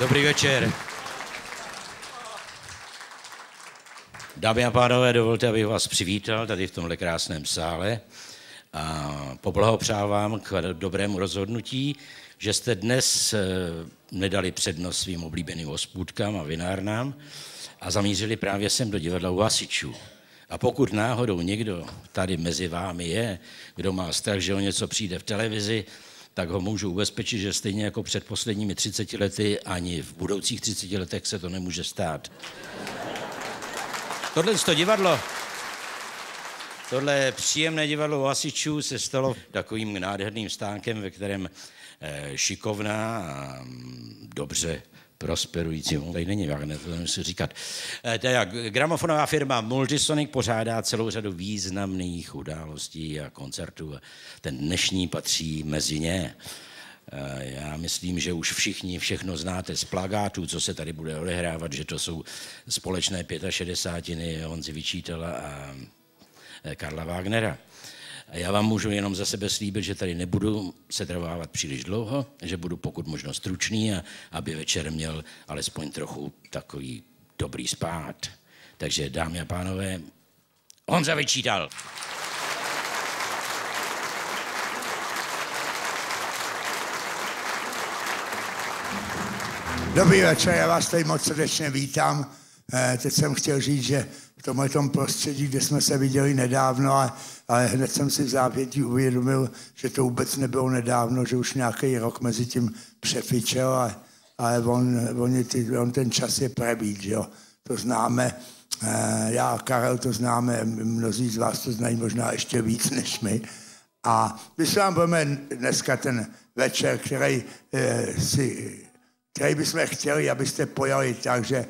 Dobrý večer. Dámy a pánové, dovolte, abych vás přivítal tady v tomhle krásném sále a poblahopřál vám k dobrému rozhodnutí, že jste dnes eh, nedali přednost svým oblíbeným hospůdkám a vinárnám a zamířili právě sem do divadla u Hasičů. A pokud náhodou někdo tady mezi vámi je, kdo má strach, že o něco přijde v televizi, tak ho můžu ubezpečit, že stejně jako před posledními 30 lety, ani v budoucích 30 letech se to nemůže stát. Tohle to divadlo, tohle příjemné divadlo hasičů se stalo takovým nádherným stánkem, ve kterém eh, šikovná a mm, dobře prosperující, tady není, jak to si říkat. Eh, teda gramofonová firma Multisonic pořádá celou řadu významných událostí a koncertů. Ten dnešní patří mezi ně. Eh, já myslím, že už všichni všechno znáte z plagátů, co se tady bude odehrávat, že to jsou společné 65. Honzi Vyčítela a eh, Karla Wagnera. A já vám můžu jenom za sebe slíbit, že tady nebudu se trvávat příliš dlouho, že budu pokud možno stručný a aby večer měl alespoň trochu takový dobrý spát. Takže dámy a pánové, Honza vyčítal. Dobrý večer, já vás tady moc srdečně vítám. Eh, teď jsem chtěl říct, že v tomhle prostředí, kde jsme se viděli nedávno, ale, ale hned jsem si v zápětí uvědomil, že to vůbec nebylo nedávno, že už nějaký rok mezi tím přefičel, ale, ale on, on, ty, on ten čas je prebít, jo. To známe, eh, já a Karel to známe, mnozí z vás to znají možná ještě víc než my. A my se vám budeme dneska ten večer, který eh, si který bychom chtěli, abyste pojali tak, že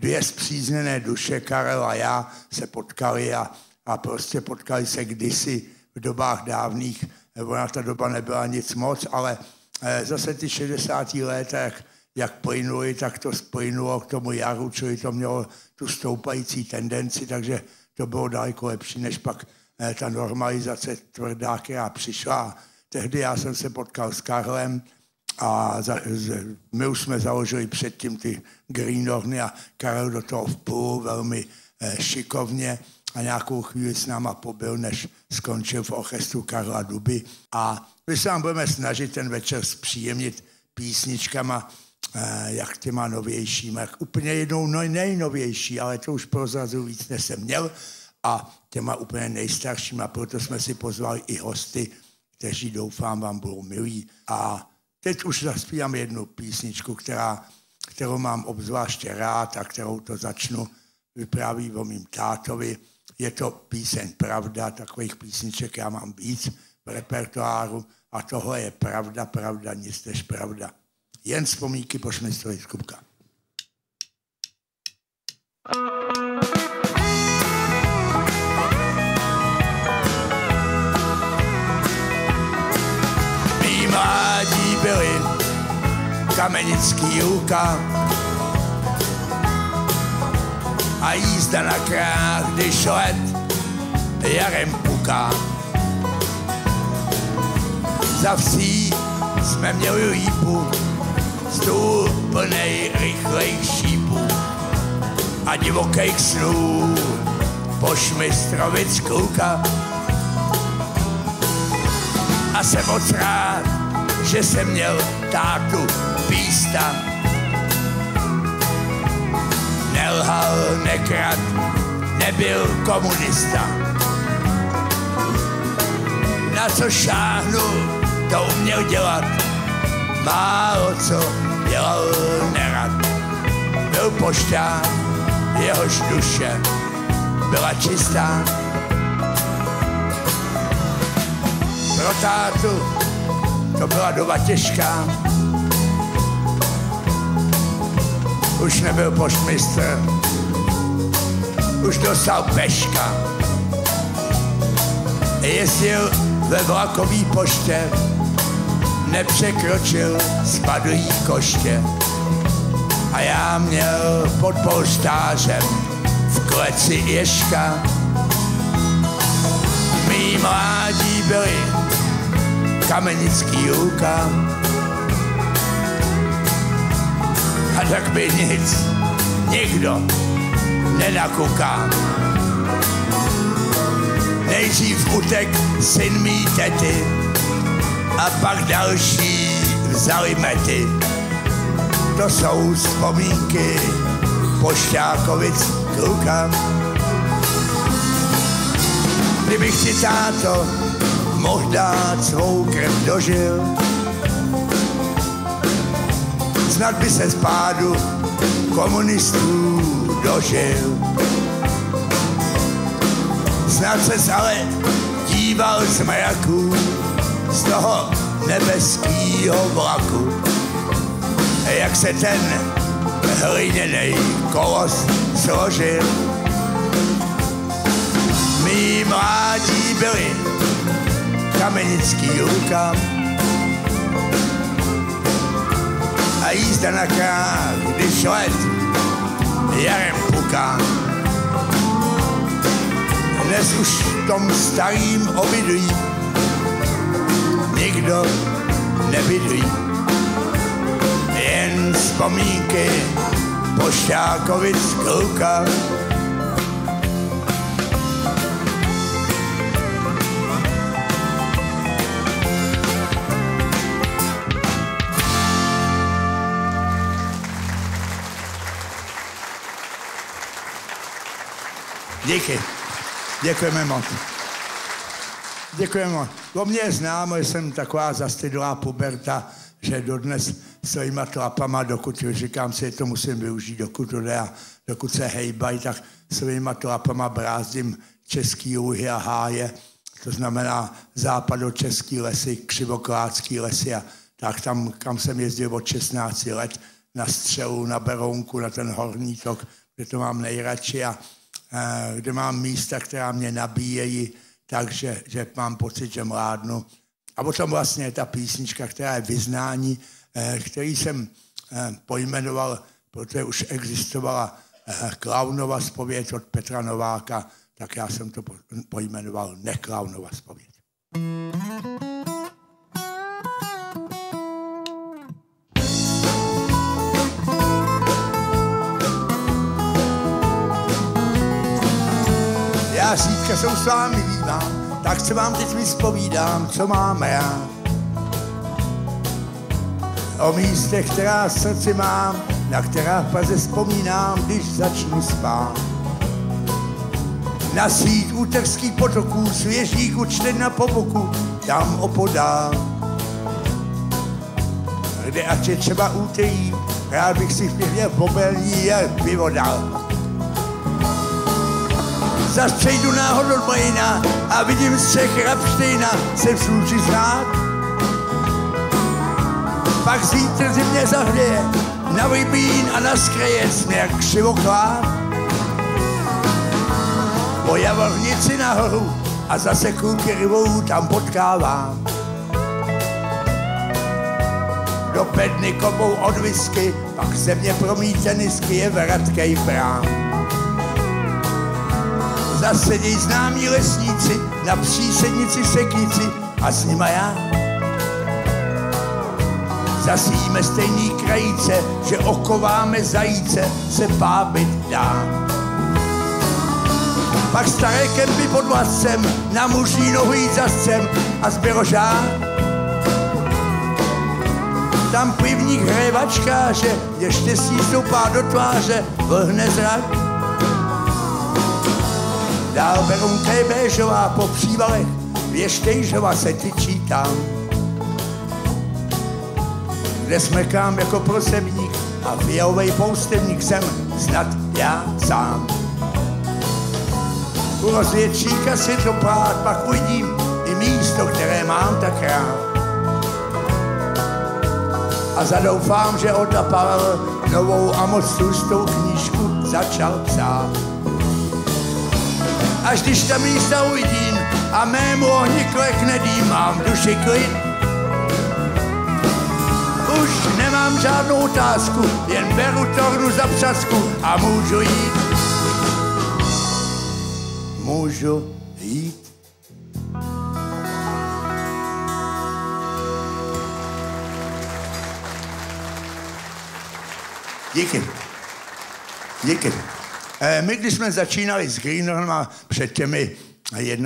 dvě zpřízněné duše, Karel a já, se potkali a, a prostě potkali se kdysi v dobách dávných. Ona ta doba nebyla nic moc, ale eh, zase ty 60. let, jak, jak plynuli, tak to splynulo k tomu jaru, čili to mělo tu stoupající tendenci, takže to bylo daleko lepší, než pak eh, ta normalizace tvrdá, která přišla. Tehdy já jsem se potkal s Karlem, a za, my už jsme založili předtím ty Greenhorny a Karel do toho vplul velmi eh, šikovně a nějakou chvíli s náma pobyl, než skončil v orchestru Karla Duby. A my se vám budeme snažit ten večer zpříjemnit písničkama, eh, jak těma novějšíma, jak úplně jednou no, nejnovější, ale to už prozrazu víc, jsem měl, a těma úplně nejstaršíma, proto jsme si pozvali i hosty, kteří doufám vám budou milí. A Teď už zaspívám jednu písničku, která, kterou mám obzvláště rád a kterou to začnu vypráví o mým tátovi. Je to píseň Pravda, takových písniček já mám víc v repertoáru a tohle je Pravda, Pravda, nic než Pravda. Jen vzpomínky po Šmistrovi Skupka. byli kamenický luka a jízda na krách, když let jarem puká. Za vsí jsme měli lípu, stůl plnej rychlejch šípů a divokých snů po šmistrovic kluka. A jsem moc rád, že jsem měl tátu písta. Nelhal, nekrad, nebyl komunista. Na co šáhnu, to uměl dělat, málo co dělal nerad. Byl pošťák, jehož duše byla čistá. Pro tátu to byla doba těžká. Už nebyl poštmistr, už dostal peška. Jezdil ve vlakový poště, nepřekročil spadlý koště. A já měl pod polštářem v kleci ješka. Mý mládí byli kamenický luka. Tak mi nic nikdo nenakouká. Nejdřív utek syn mý tety a pak další vzali mety. To jsou vzpomínky pošťákovic klukám. Kdybych ti táto mohl dát svou krev dožil, snad by se spádu komunistů dožil. Snad se ale díval z majaků z toho nebeskýho vlaku. Jak se ten hliněnej kolos složil. Mí mládí byli kamenický rukám a jízda na krák, když let jarem puká. Dnes už v tom starým obydlí nikdo nebydlí. Jen vzpomínky pošťákovic kluka. Díky. Děkujeme moc. Děkujeme moc. O mě je známo, že jsem taková zastydlá puberta, že dodnes svýma tlapama, dokud říkám si, to musím využít, dokud to jde a dokud se hejbají, tak svýma tlapama brázdím český luhy a háje, to znamená západočeský lesy, křivokládský lesy a tak tam, kam jsem jezdil od 16 let na střelu, na Berounku, na ten horní tok, kde to mám nejradši a kde mám místa, která mě nabíjejí, takže že mám pocit, že mládnu. A potom vlastně ta písnička, která je vyznání, eh, který jsem eh, pojmenoval, protože už existovala Klaunova spověď od Petra Nováka, tak já jsem to pojmenoval Neklaunova spověď. thank you já řídka jsou s vámi vívám, tak se vám teď vyspovídám, co máme já. O místech, která v srdci mám, na která v Praze vzpomínám, když začnu spát. Na svých úterských potoků, svěžích učten na poboku, tam opodál. Kde ať je třeba úterý, rád bych si v pěkně pobelní je pivo dal. Zas přejdu náhodou do a vidím střech Rapštejna, se slůži znát. Pak zítr mě zahřeje, na Vybín a na skreje směr křivoklát. Po javornici nahoru a zase klůky rybou tam potkávám. Do pedny kopou od whisky, pak se mě promít tenisky je vratkej brám. Zasedí známí lesníci na přísednici seknici a s nima já. Zasíme stejný krajice, že okováme zajíce, se pábit dá. Pak staré kempy pod vlascem, na muží nohu jít za scem a zbyrožá. Tam pivník hraje vačkáře, je štěstí stoupá do tváře, vlhne zrak Dál je béžová po přívalech, Věštejžova se tyčí tam. Kde smekám jako prosebník a fialovej poustevník jsem snad já sám. U rozvědčíka si to pát, pak uvidím i místo, které mám tak rád. A zadoufám, že od novou a moc knížku začal psát až když ta místa uvidím a mému ohni klekne dým, mám duši klid. Už nemám žádnou otázku, jen beru tornu za přasku a můžu jít. Můžu jít. Díky. Díky. Eh, my, když jsme začínali s Greenhornama před těmi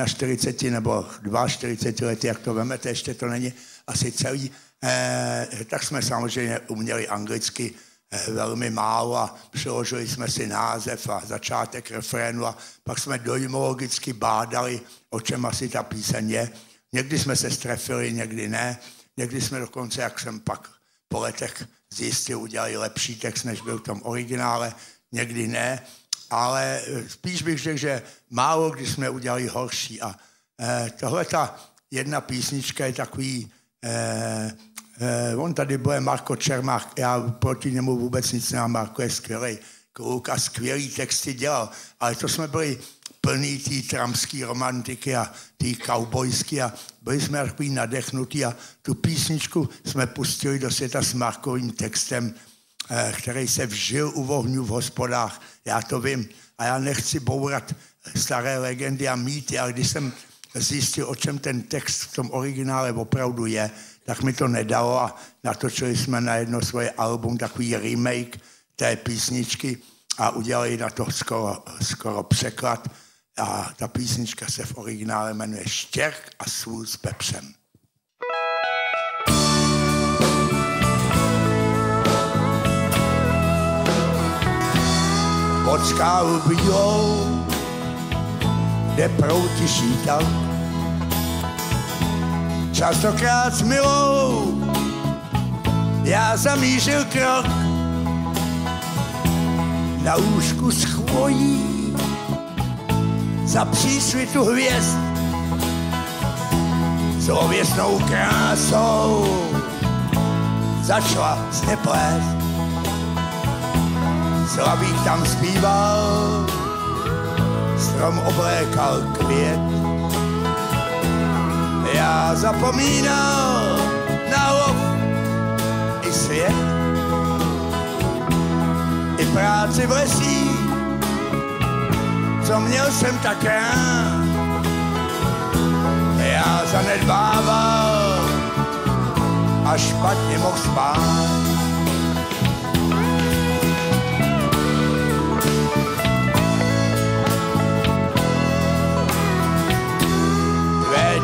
41 nebo 42 lety, jak to vemete, ještě to není asi celý, eh, tak jsme samozřejmě uměli anglicky eh, velmi málo a přeložili jsme si název a začátek refrénu a pak jsme dojmologicky bádali, o čem asi ta píseň je. Někdy jsme se strefili, někdy ne. Někdy jsme dokonce, jak jsem pak po letech zjistil, udělali lepší text, než byl v tom originále, někdy ne ale eh, spíš bych řekl, že málo kdy jsme udělali horší. A eh, tohle ta jedna písnička je takový, eh, eh, on tady bude Marko Čermák, já proti němu vůbec nic nemám, Marko je skvělý kluk a skvělý texty dělal, ale to jsme byli plný té tramský romantiky a té kaubojský a byli jsme takový nadechnutí a tu písničku jsme pustili do světa s Markovým textem, který se vžil u vohňů v hospodách. Já to vím. A já nechci bourat staré legendy a mýty, ale když jsem zjistil, o čem ten text v tom originále opravdu je, tak mi to nedalo a natočili jsme na jedno svoje album takový remake té písničky a udělali na to skoro, skoro překlad. A ta písnička se v originále jmenuje Štěrk a svůj s pepřem. Pod skálu bílou, kde proutí šítal. Častokrát s milou já zamířil krok. Na úšku s chvojí za přísvitu hvězd zlověsnou krásou. Začala se plést Slavík tam zpíval, strom oblékal květ. Já zapomínal na lov i svět, i práci v lesích, co měl jsem tak rád. Já zanedbával a špatně mohl spát.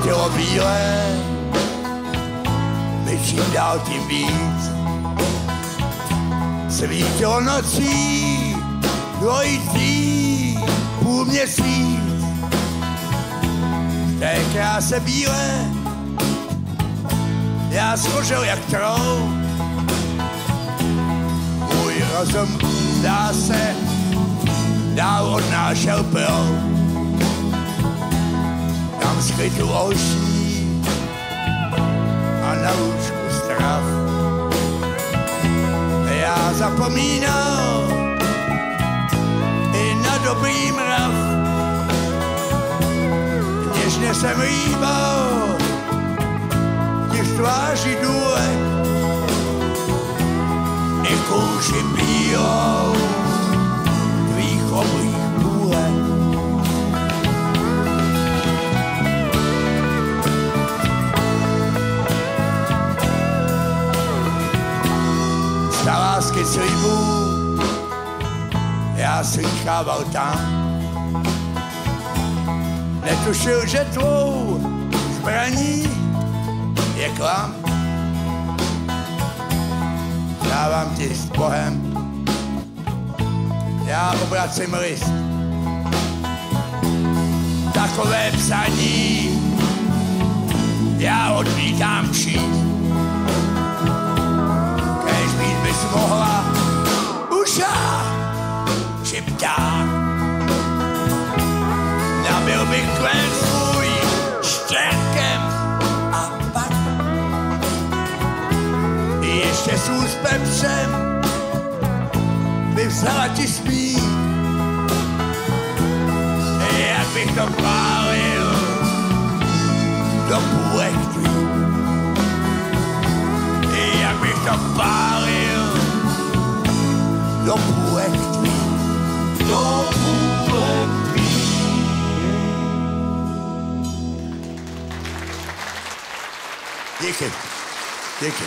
Tělo bílé, my čím dál tím víc. Svítilo nocí, dvojitý půl měsíc. V té kráse bílé, já schořel jak trou. Můj rozum, zdá se, dál odnášel prout skrytu oší a na lůžku strav. Já zapomínal i na dobrý mrav. Něžně jsem líbal těch tváří důlek i kůži bílou slibů já slýchával tam. Netušil, že tvou zbraní je klam. Dávám ti s Bohem, já obracím list. Takové psaní já odmítám číst bys mohla uša či ptát. Nabil bych kven svůj štěrkem a pak ještě s úspem přem by vzala ti smích. Jak bych to pálil do půlek. Jak bych to pálil do půlek. Do půlek. Díky. Díky.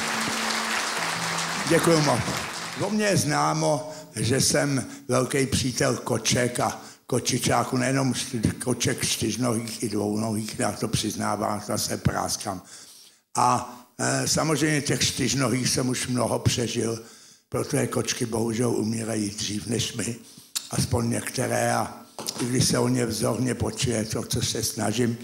Děkuji moc. O mě je známo, že jsem velký přítel koček a kočičáku, nejenom koček čtyřnohých i dvounohých, já to přiznávám, to se práskám. A e, samozřejmě těch čtyřnohých jsem už mnoho přežil, protože kočky bohužel umírají dřív než my, aspoň některé a i když se o ně vzorně počuje, to, co se snažím.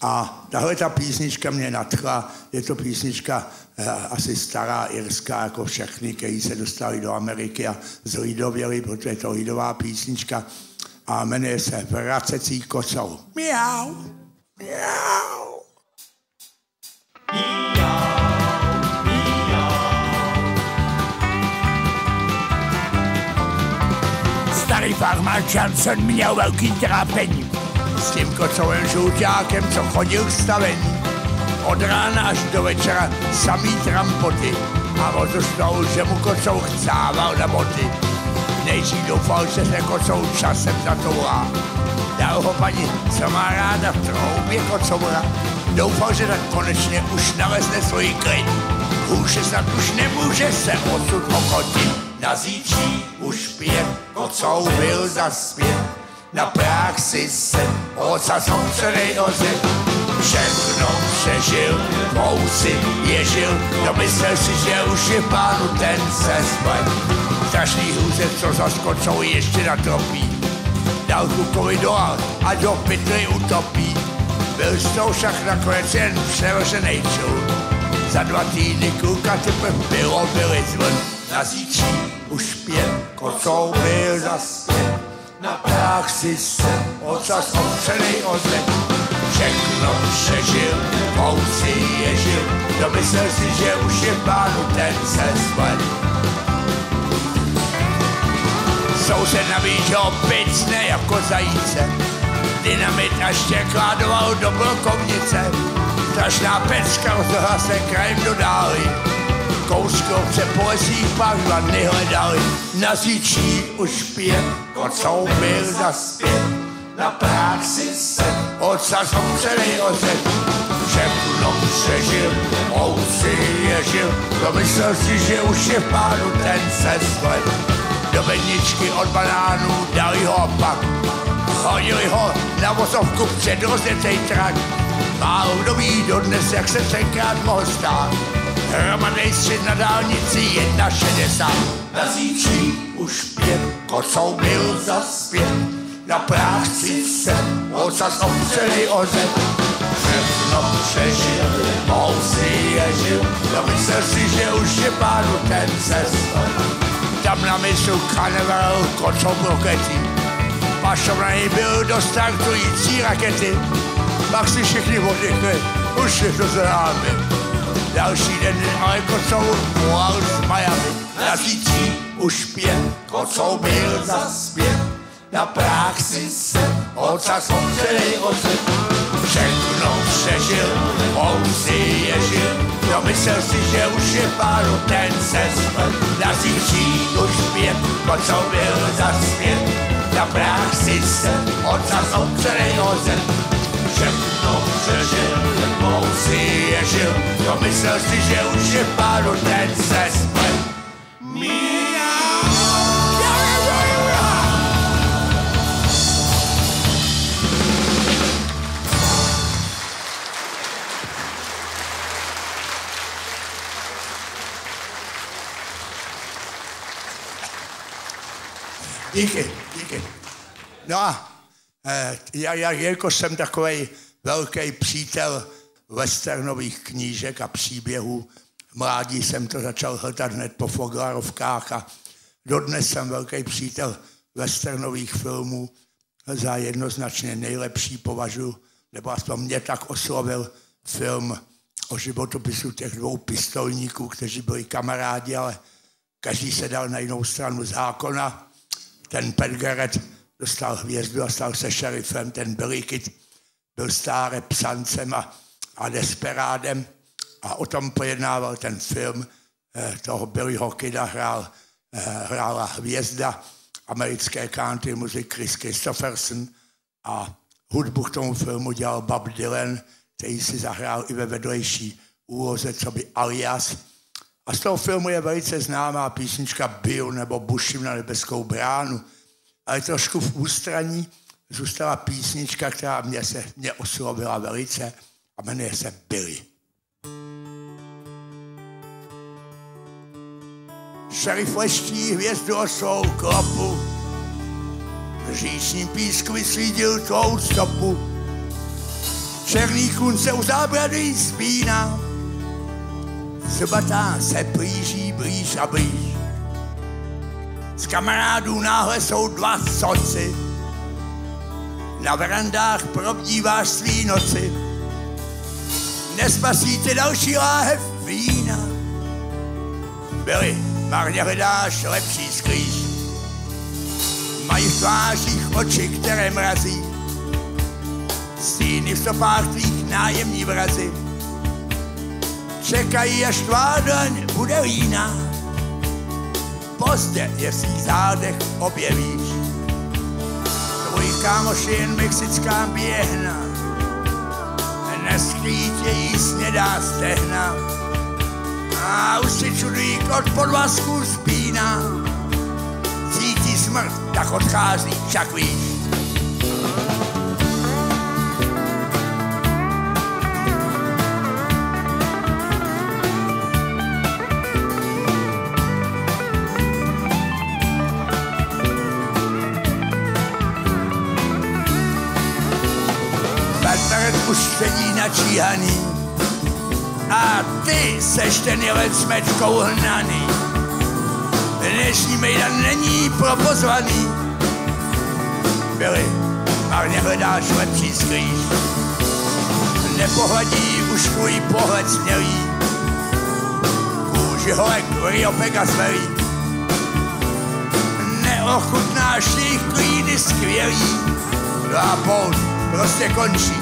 A tahle ta písnička mě nadchla, je to písnička eh, asi stará irská, jako všechny, kteří se dostali do Ameriky a zlidověli, protože je to lidová písnička a jmenuje se Vracecí kocou. Miau, miau. Starý farmář Johnson měl velký trápení s tím kocovým žluťákem, co chodil k stavení. Od rána až do večera samý trampoty a o to stalo, že mu kocou chcával na boty. Nejdřív doufal, že se kocou časem zatoulá. Dal ho paní, co má ráda v troubě kocoura. Doufal, že tak konečně už nalezne svůj klid. Hůře snad už nemůže se odsud okotit. Na zítří už pět, kocou byl zaspět. Na práci se ocas opřenej o zem. Všechno přežil, kousy ježil, no myslel si, že už je pánu ten se splet strašný hůze, co zaskočou ještě natropí. Dal klukovi doal a do pytly utopí. Byl z toho však nakonec jen přeroženej čul. Za dva týdny kluka teprve bylo byli zvon. Na zítří už pět kocou byl zaspět. Na prách si se ocas opřenej o zem. Všechno přežil, kousy ježil. Domyslel si, že už je pánu ten se splet. Soused ho picne jako zajíce. Dynamit a kládoval do blokovnice. Strašná pecka rozhodla se krajem do dály. Kouskovce po lesích pak vanny hledali. Na zítří už pět, kocou byl zaspět. Na práci se ocas opřenej o zem. Všechno přežil, mousy ježil. Domyslel si, že už je pánu ten se sled do bedničky od banánů, dali ho pak. Hodili ho na vozovku před rozjetej trať. Málo kdo ví dodnes, jak se tenkrát mohl stát. Hromadnej střed na dálnici 1,60. Na zítří už pět kocou byl zaspět. Na práci se ocas opřeli o zem. Všechno přežil, mousy ježil. Domyslel si, že už je pánu ten cestou tam na myslu karneval kocou rokety. Pašovaný byl do startující rakety. Pak si všichni oddychli, už je to známe. Další den ale kocou volal z Miami. Na zítří už pět, kocou byl zaspět. Na práci se ocas opřenej o Všechno přežil, si ježil, Domyslel si, že už je páru ten cest, na zítří už pět, co byl zaspět. Na práh si se ocas opřenej o všechno přežil, mou si ježil. Domyslel si, že už je páru ten cest, Díky, díky. No a eh, já, já, jelikož jsem takový velký přítel westernových knížek a příběhů, mládí jsem to začal hledat hned po Foglarovkách a dodnes jsem velký přítel westernových filmů. Za jednoznačně nejlepší považuji, nebo aspoň mě tak oslovil film o životopisu těch dvou pistolníků, kteří byli kamarádi, ale každý se dal na jinou stranu zákona. Ten Pedgeret dostal hvězdu a stal se šerifem, ten Billy Kid byl stále psancem a, a desperádem a o tom pojednával ten film. Eh, toho Billyho Kida hrál, eh, hrála hvězda americké country muzik Chris Christopherson a hudbu k tomu filmu dělal Bob Dylan, který si zahrál i ve vedlejší úloze, co by alias. A z toho filmu je velice známá písnička Bill nebo Buším na nebeskou bránu. Ale trošku v ústraní zůstala písnička, která mě, se, mě oslovila velice a jmenuje se Billy. Šerif leští hvězdu o svou klopu, říčním písku vyslídil tvou stopu. Černý kůň se u zábrady spíná, Zubatá se blíží blíž a blíž. Z kamarádů náhle jsou dva soci, na verandách probdíváš svý noci. Nespasíte další láhev vína. Byli, marně hledáš lepší sklíž. Mají v tvářích oči, které mrazí. Stíny v stopách tvých nájemní vrazy. Čekají, až tvá daň bude líná. Pozdě je v svých zádech objevíš kámoš jen mexická běhna, neskrýtě jí snědá stehna. A už si čudlík od podvazku spíná, cítí smrt, tak odchází, však víš. Sedí načíhaný a ty seš ten jelec s mečkou hnaný. Dnešní mejdan není pro pozvaný. Byli, marně hledáš lepší skrýš. Nepohladí už tvůj pohled smělý. Kůži holek Rio Pegasvelý. Neochutnáš jejich klíny skvělý. No pout prostě končí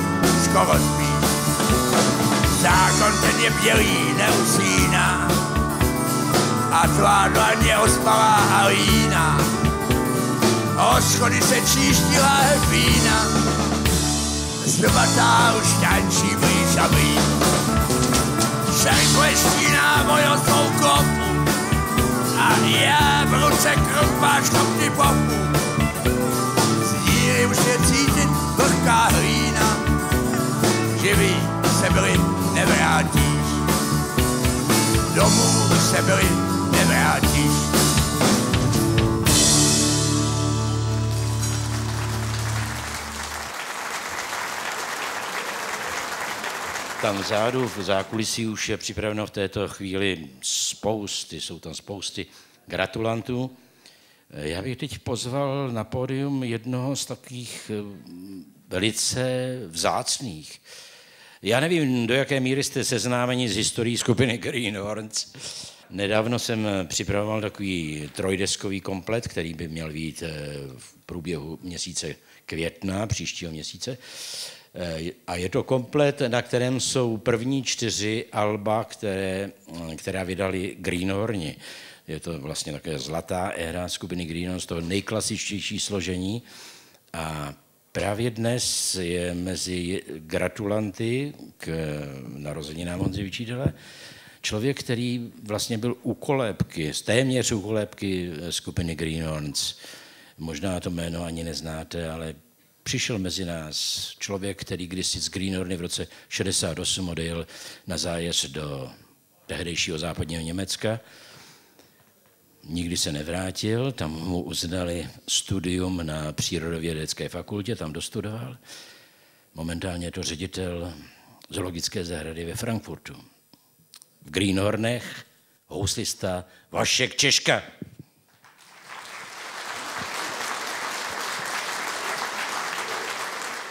skoro spíš. Zákon ten je bělý, neusíná a tvá dlaň je ospalá a líná. O schody se číštila vína, zbatá už tančí blíž a blíž. Však leští na svou kopu a já v ruce krumpáč kopny popu. Už je cítit vlhká hlína, živý se byli nevrátíš. Domů se byli nevrátíš. Tam vzadu v zákulisí už je připraveno v této chvíli spousty, jsou tam spousty gratulantů. Já bych teď pozval na pódium jednoho z takových eh, velice vzácných já nevím, do jaké míry jste seznámeni s historií skupiny Greenhorns. Nedávno jsem připravoval takový trojdeskový komplet, který by měl být eh, v průběhu měsíce května, příštího měsíce. Eh, a je to komplet, na kterém jsou první čtyři alba, které, která vydali Greenhorni. Je to vlastně také zlatá éra skupiny Greenhorns, to nejklasičtější složení. A Právě dnes je mezi gratulanty k narozeninám Honzy Vyčítele člověk, který vlastně byl u kolébky, téměř u kolébky skupiny Greenhorns. Možná to jméno ani neznáte, ale přišel mezi nás člověk, který kdysi z Greenhorny v roce 68 odjel na zájezd do tehdejšího západního Německa nikdy se nevrátil, tam mu uznali studium na přírodovědecké fakultě, tam dostudoval. Momentálně je to ředitel zoologické zahrady ve Frankfurtu. V Greenhornech houslista Vašek Češka.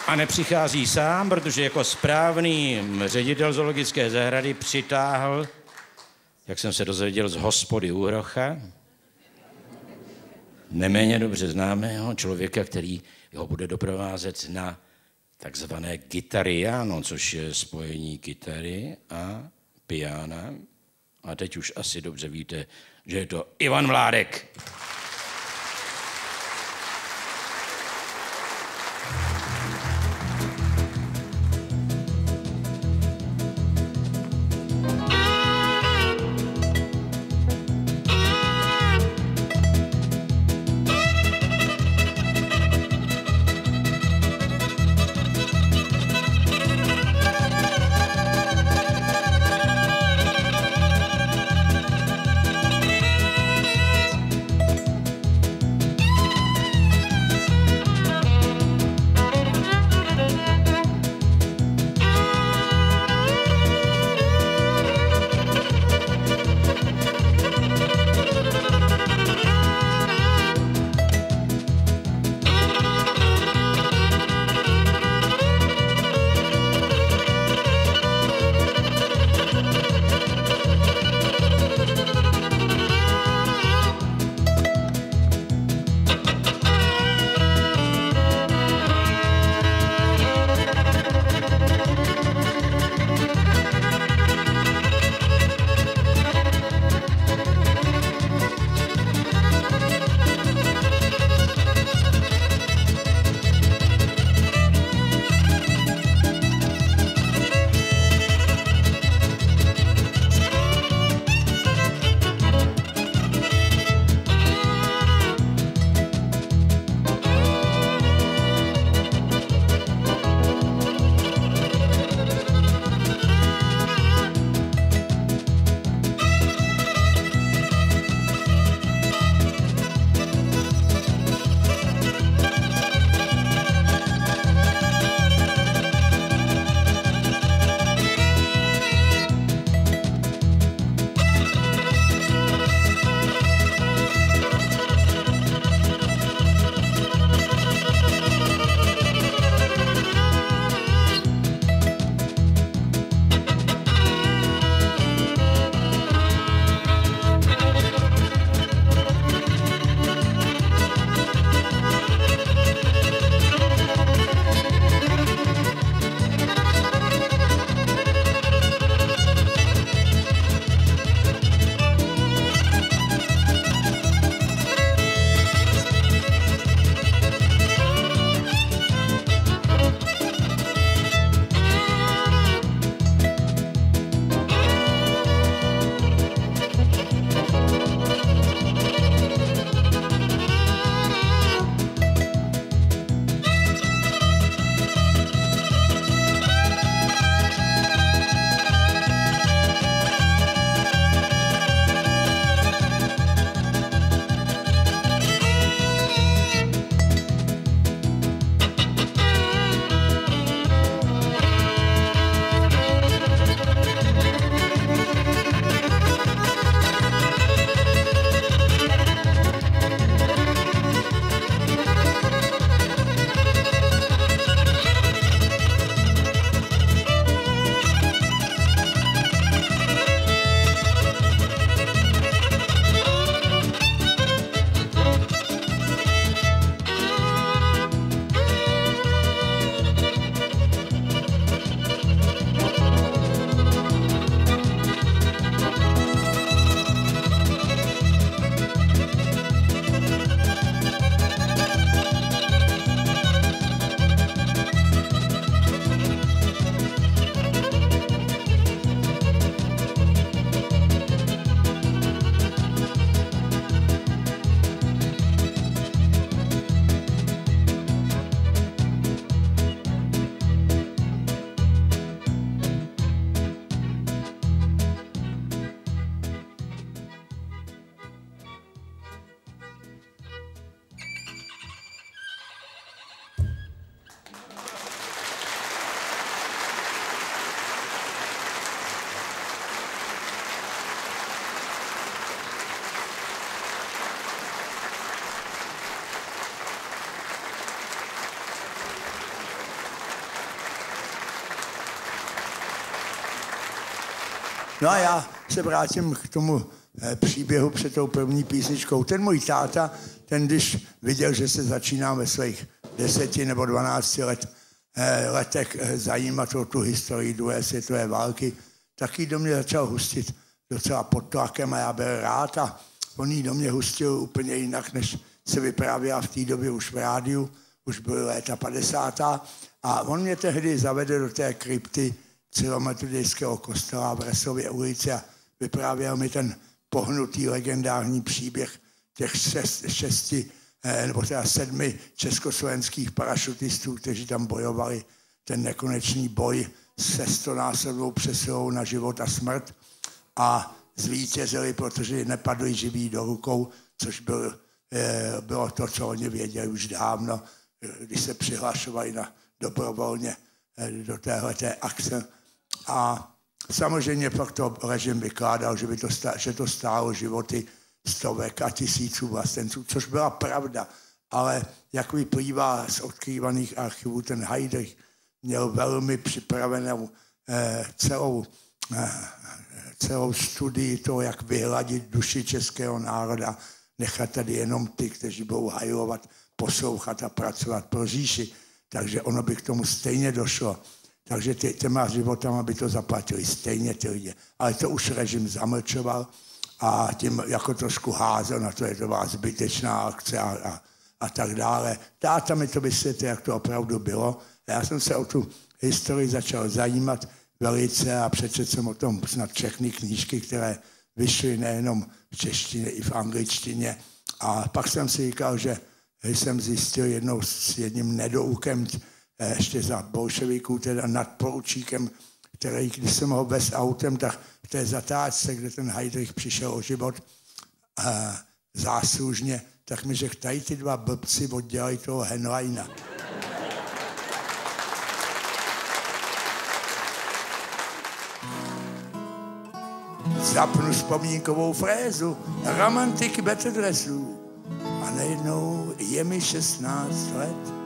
A nepřichází sám, protože jako správný ředitel zoologické zahrady přitáhl, jak jsem se dozvěděl z hospody Úhrocha, neméně dobře známého člověka, který ho bude doprovázet na takzvané gitariano, což je spojení kytary a piana. A teď už asi dobře víte, že je to Ivan Mládek. No a já se vrátím k tomu eh, příběhu před tou první písničkou. Ten můj táta, ten když viděl, že se začíná ve svých deseti nebo dvanácti let, eh, letech eh, zajímat o tu historii druhé světové války, tak do mě začal hustit docela pod tlakem a já byl rád a on jí do mě hustil úplně jinak, než se vyprávěla v té době už v rádiu, už byly léta 50. A on mě tehdy zavedl do té krypty celometodického kostela v Resově ulici a vyprávěl mi ten pohnutý legendární příběh těch šest, šesti eh, nebo teda sedmi československých parašutistů, kteří tam bojovali ten nekonečný boj se stonásobnou přesilou na život a smrt a zvítězili, protože nepadli živí do rukou, což byl, eh, bylo to, co oni věděli už dávno, když se přihlašovali na dobrovolně eh, do téhleté akce. A samozřejmě pak to režim vykládal, že, by to stálo, že to stálo životy stovek a tisíců vlastenců, což byla pravda. Ale jak vyplývá z odkrývaných archivů, ten Heidrich měl velmi připravenou eh, celou, eh, celou studii toho, jak vyhladit duši českého národa, nechat tady jenom ty, kteří budou hajlovat, poslouchat a pracovat pro říši. Takže ono by k tomu stejně došlo. Takže ty, těma životama by to zaplatili stejně ty lidi. Ale to už režim zamlčoval a tím jako trošku házel na to, je to byla zbytečná akce a, a, a tak dále. Táta mi to vysvětlil, jak to opravdu bylo. Já jsem se o tu historii začal zajímat velice a přečet jsem o tom snad všechny knížky, které vyšly nejenom v češtině, i v angličtině. A pak jsem si říkal, že jsem zjistil jednou s jedním nedoukem, ještě za bolševiků, teda nad poručíkem, který, když jsem ho bez autem, tak v té zatáčce, kde ten Heidrich přišel o život a záslužně, tak mi řekl, tady ty dva blbci oddělají toho Henleina. Zapnu vzpomínkovou frézu, romantik better dresů a najednou je mi 16 let.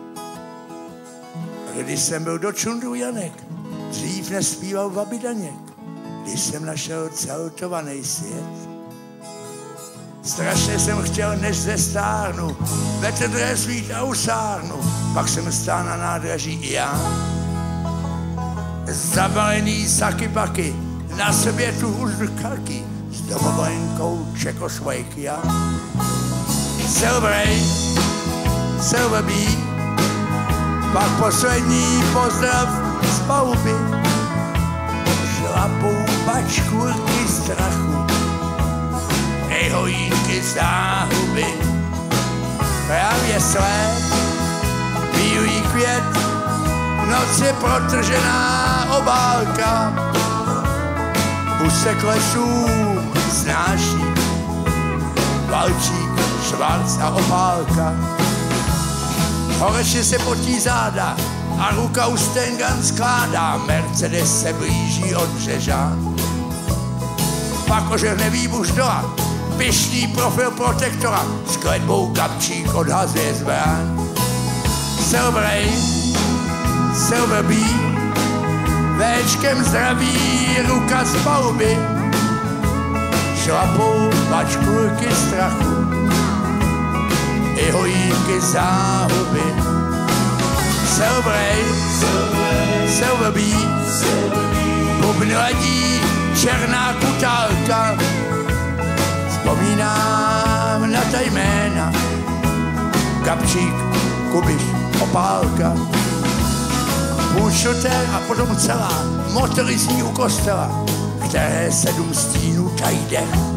Když jsem byl do čundu Janek, dřív nespíval Vabidaněk, když jsem našel celtovaný svět. Strašně jsem chtěl, než zestárnu, better dress vít a usárnu, pak jsem stál na nádraží i já. Zabalený saky paky, na sobě tu už kalky, s domovojenkou Čekoslovakia. Silver A, Silver B, pak poslední pozdrav z paluby. Šlapou pačkurky strachu, nejhojínky záhuby. Právě sled, bílý květ, noc je protržená obálka, úsek lesů znáší valčík, švarc a opálka. Horečně se potí záda a ruka u Stengan skládá, Mercedes se blíží od břeža. Pak ožehne výbuš dola, pišný profil protektora, s kletbou kapčík odhazuje zbraň. Silver A, Silver B, Véčkem zdraví ruka z paluby, šlapou pačkurky strachu, i hojínky záhuby. Silver A, Silver B, bubny ladí černá kutálka, vzpomínám na ta jména, Kapčík, Kubiš, Opálka, půlšuter a potom celá motorizní u kostela, které sedm stínů tajde.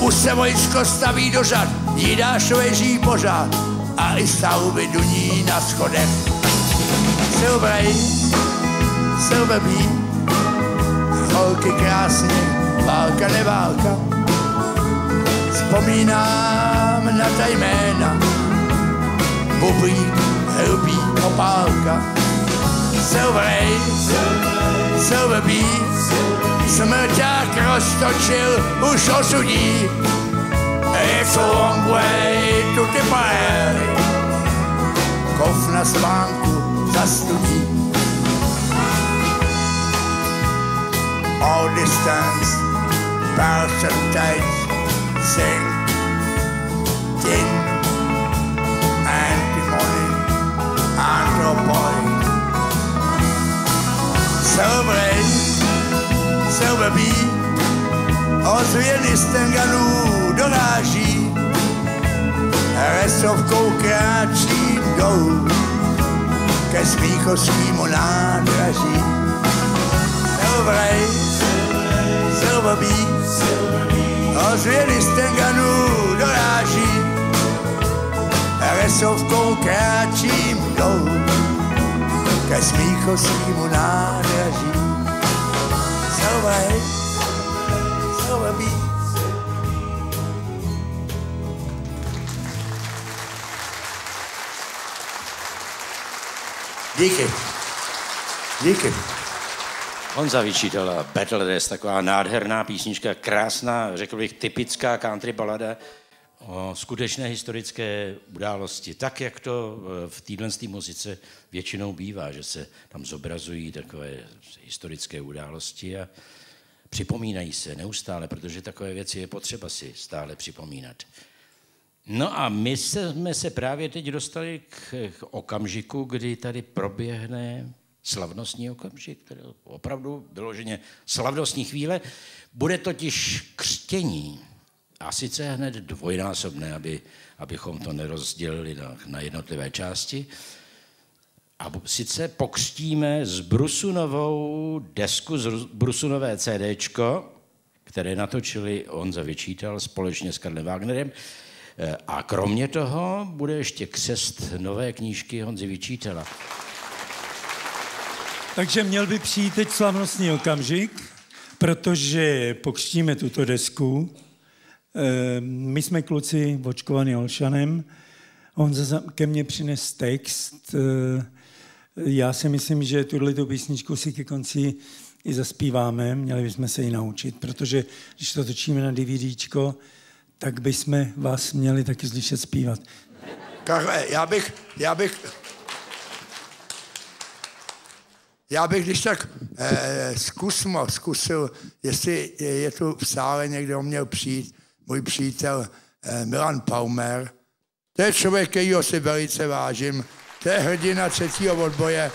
Už se vojsko staví do řad, Jidášové žijí pořád a i stavby duní na schodech. Silver B, holky krásně, válka neválka. Vzpomínám na ta jména, bublík, hrubý opálka. Silver A, Silver B, smrťák roztočil, už osudí. It's a long way to the fire. Kov na spánku zastudí. all distance, percentage, sing, tin, A, silver B, ozvěny z Tenganů doráží, resovkou kráčím dolů. Ke smíchovskému nádraží. Silver A, silver B, ozvěny z Tenganů doráží, resovkou kráčím dolů ke smíchovskému nádraží. Silver A, silver Díky. Díky. Honza vyčítal Battle Dress, taková nádherná písnička, krásná, řekl bych, typická country balada o skutečné historické události. Tak, jak to eh, v téhle muzice většinou bývá, že se tam zobrazují takové historické události a připomínají se neustále, protože takové věci je potřeba si stále připomínat. No a my jsme se právě teď dostali k, k okamžiku, kdy tady proběhne slavnostní okamžik, který opravdu vyloženě slavnostní chvíle. Bude totiž křtění. A sice hned dvojnásobné, aby, abychom to nerozdělili na, na jednotlivé části. A sice pokřtíme z Brusunovou desku, z Brusunové CDčko, které natočili, on zavyčítal společně s Karlem Wagnerem, a kromě toho bude ještě křest nové knížky Honzi Vyčítela. Takže měl by přijít teď slavnostní okamžik, protože pokřtíme tuto desku. My jsme kluci očkovaný Olšanem. On ke mně přines text. Já si myslím, že tuhle písničku si ke konci i zaspíváme. Měli bychom se ji naučit, protože když to točíme na DVDčko, tak bychom vás měli taky slyšet zpívat. Karle, já bych, já bych, já bych když tak eh, zkusmo, zkusil, jestli je, je tu v sále někdo měl přijít, můj přítel eh, Milan Palmer. To je člověk, kterýho si velice vážím. To je hrdina třetího odboje,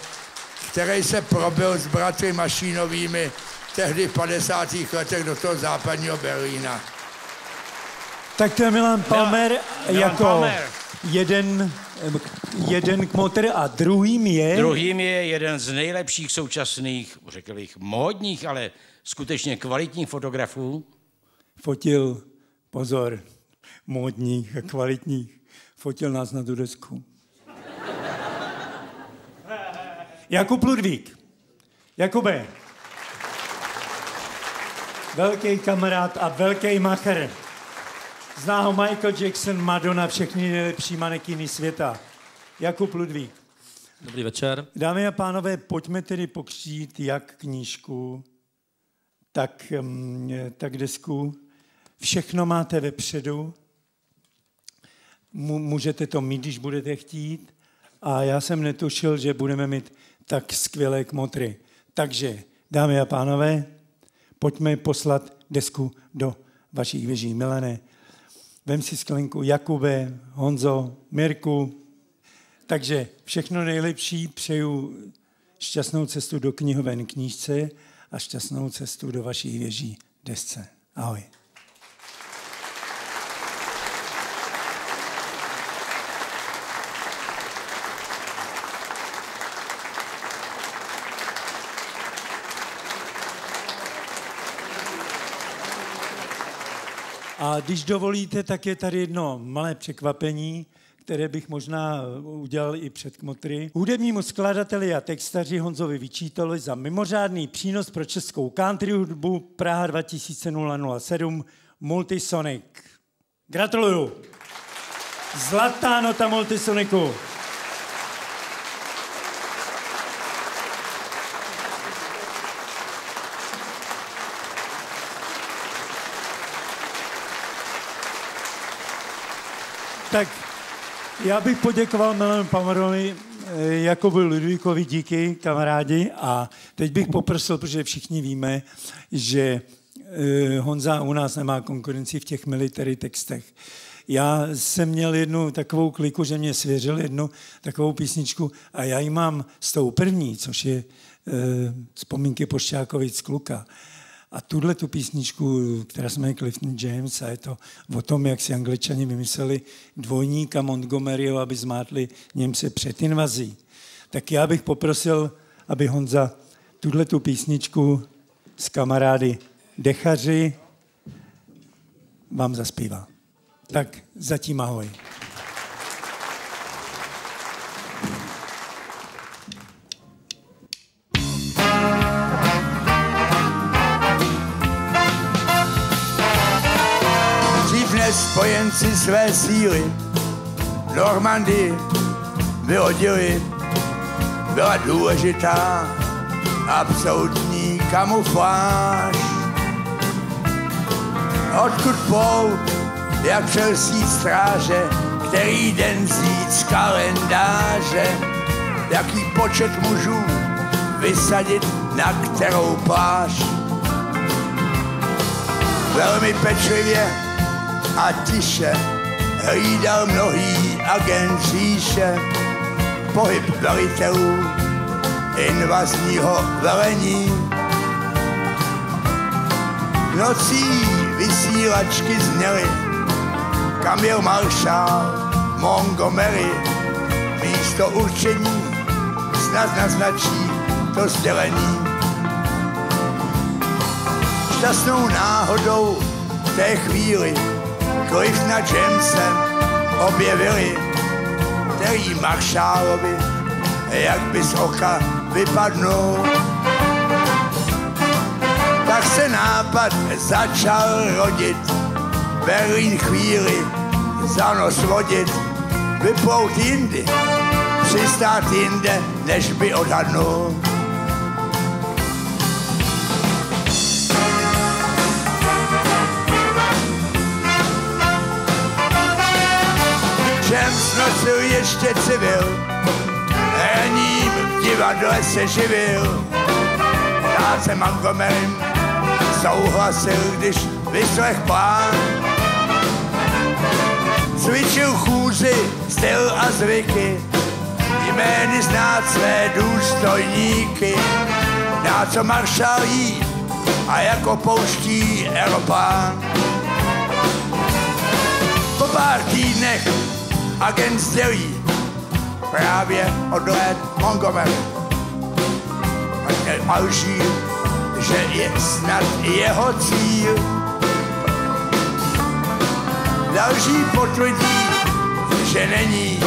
který se probil s bratry Mašínovými tehdy v 50. letech do toho západního Berlína. Tak to je Milan Palmer Milan jako Palmer. jeden, jeden kmotr a druhým je... Druhým je jeden z nejlepších současných, řekl bych, módních, ale skutečně kvalitních fotografů. Fotil, pozor, módních a kvalitních, fotil nás na tu desku. Jakub Ludvík. Jakube. Velký kamarád a velký macher. Zná ho Michael Jackson, Madonna, všechny nejlepší manekiny světa. Jakub Ludvík. Dobrý večer. Dámy a pánové, pojďme tedy pokřít jak knížku, tak, mm, tak desku. Všechno máte vepředu. Můžete to mít, když budete chtít. A já jsem netušil, že budeme mít tak skvělé kmotry. Takže, dámy a pánové, pojďme poslat desku do vašich věží. Milené, vem si sklenku Jakube, Honzo, Mirku. Takže všechno nejlepší, přeju šťastnou cestu do knihoven knížce a šťastnou cestu do vašich věží desce. Ahoj. A když dovolíte, tak je tady jedno malé překvapení, které bych možná udělal i před kmotry. Hudebnímu skladateli a textaři Honzovi Vyčítalovi za mimořádný přínos pro českou country hudbu Praha 2007 Multisonic. Gratuluju. Zlatá nota Multisoniku. Tak já bych poděkoval Milanu Pamarovi, eh, Jakobu Ludvíkovi díky, kamarádi. A teď bych poprosil, protože všichni víme, že eh, Honza u nás nemá konkurenci v těch military textech. Já jsem měl jednu takovou kliku, že mě svěřil jednu takovou písničku a já ji mám s tou první, což je e, vzpomínky Pošťákovic kluka. A tuhle tu písničku, která se jmenuje Clifton James, a je to o tom, jak si angličani vymysleli dvojníka Montgomeryho, aby zmátli Němce před invazí. Tak já bych poprosil, aby Honza tuhle tu písničku s kamarády Dechaři vám zaspíval. Tak zatím ahoj. Spojenci své síly Normandii vyhodili, byla důležitá absolutní kamufláž. Odkud pout jak přelsí stráže, který den vzít z kalendáře, jaký počet mužů vysadit na kterou pláž. Velmi pečlivě a tiše hlídal mnohý agent říše, pohyb velitelů invazního velení. Nocí vysílačky zněly Kamil Maršál, Montgomery, místo určení snad naznačí to sdělení. Šťastnou náhodou té chvíli Cliff na Jamesem objevili, který maršálovi jak by z oka vypadnul. Tak se nápad začal rodit, Berlín chvíli za nos vodit, vyplout jindy, přistát jinde, než by odhadnul. Čem snosil ještě civil, hraním v divadle se živil. Já se Montgomery souhlasil, když vyslech plán cvičil chůzi, styl a zvyky, jmény znát své důstojníky, na co maršal jí a jako pouští aeroplán. Po pár týdnech agent sdělí právě odlet Montgomery. A Alžír, že je snad jeho cíl Další potvrdí, že není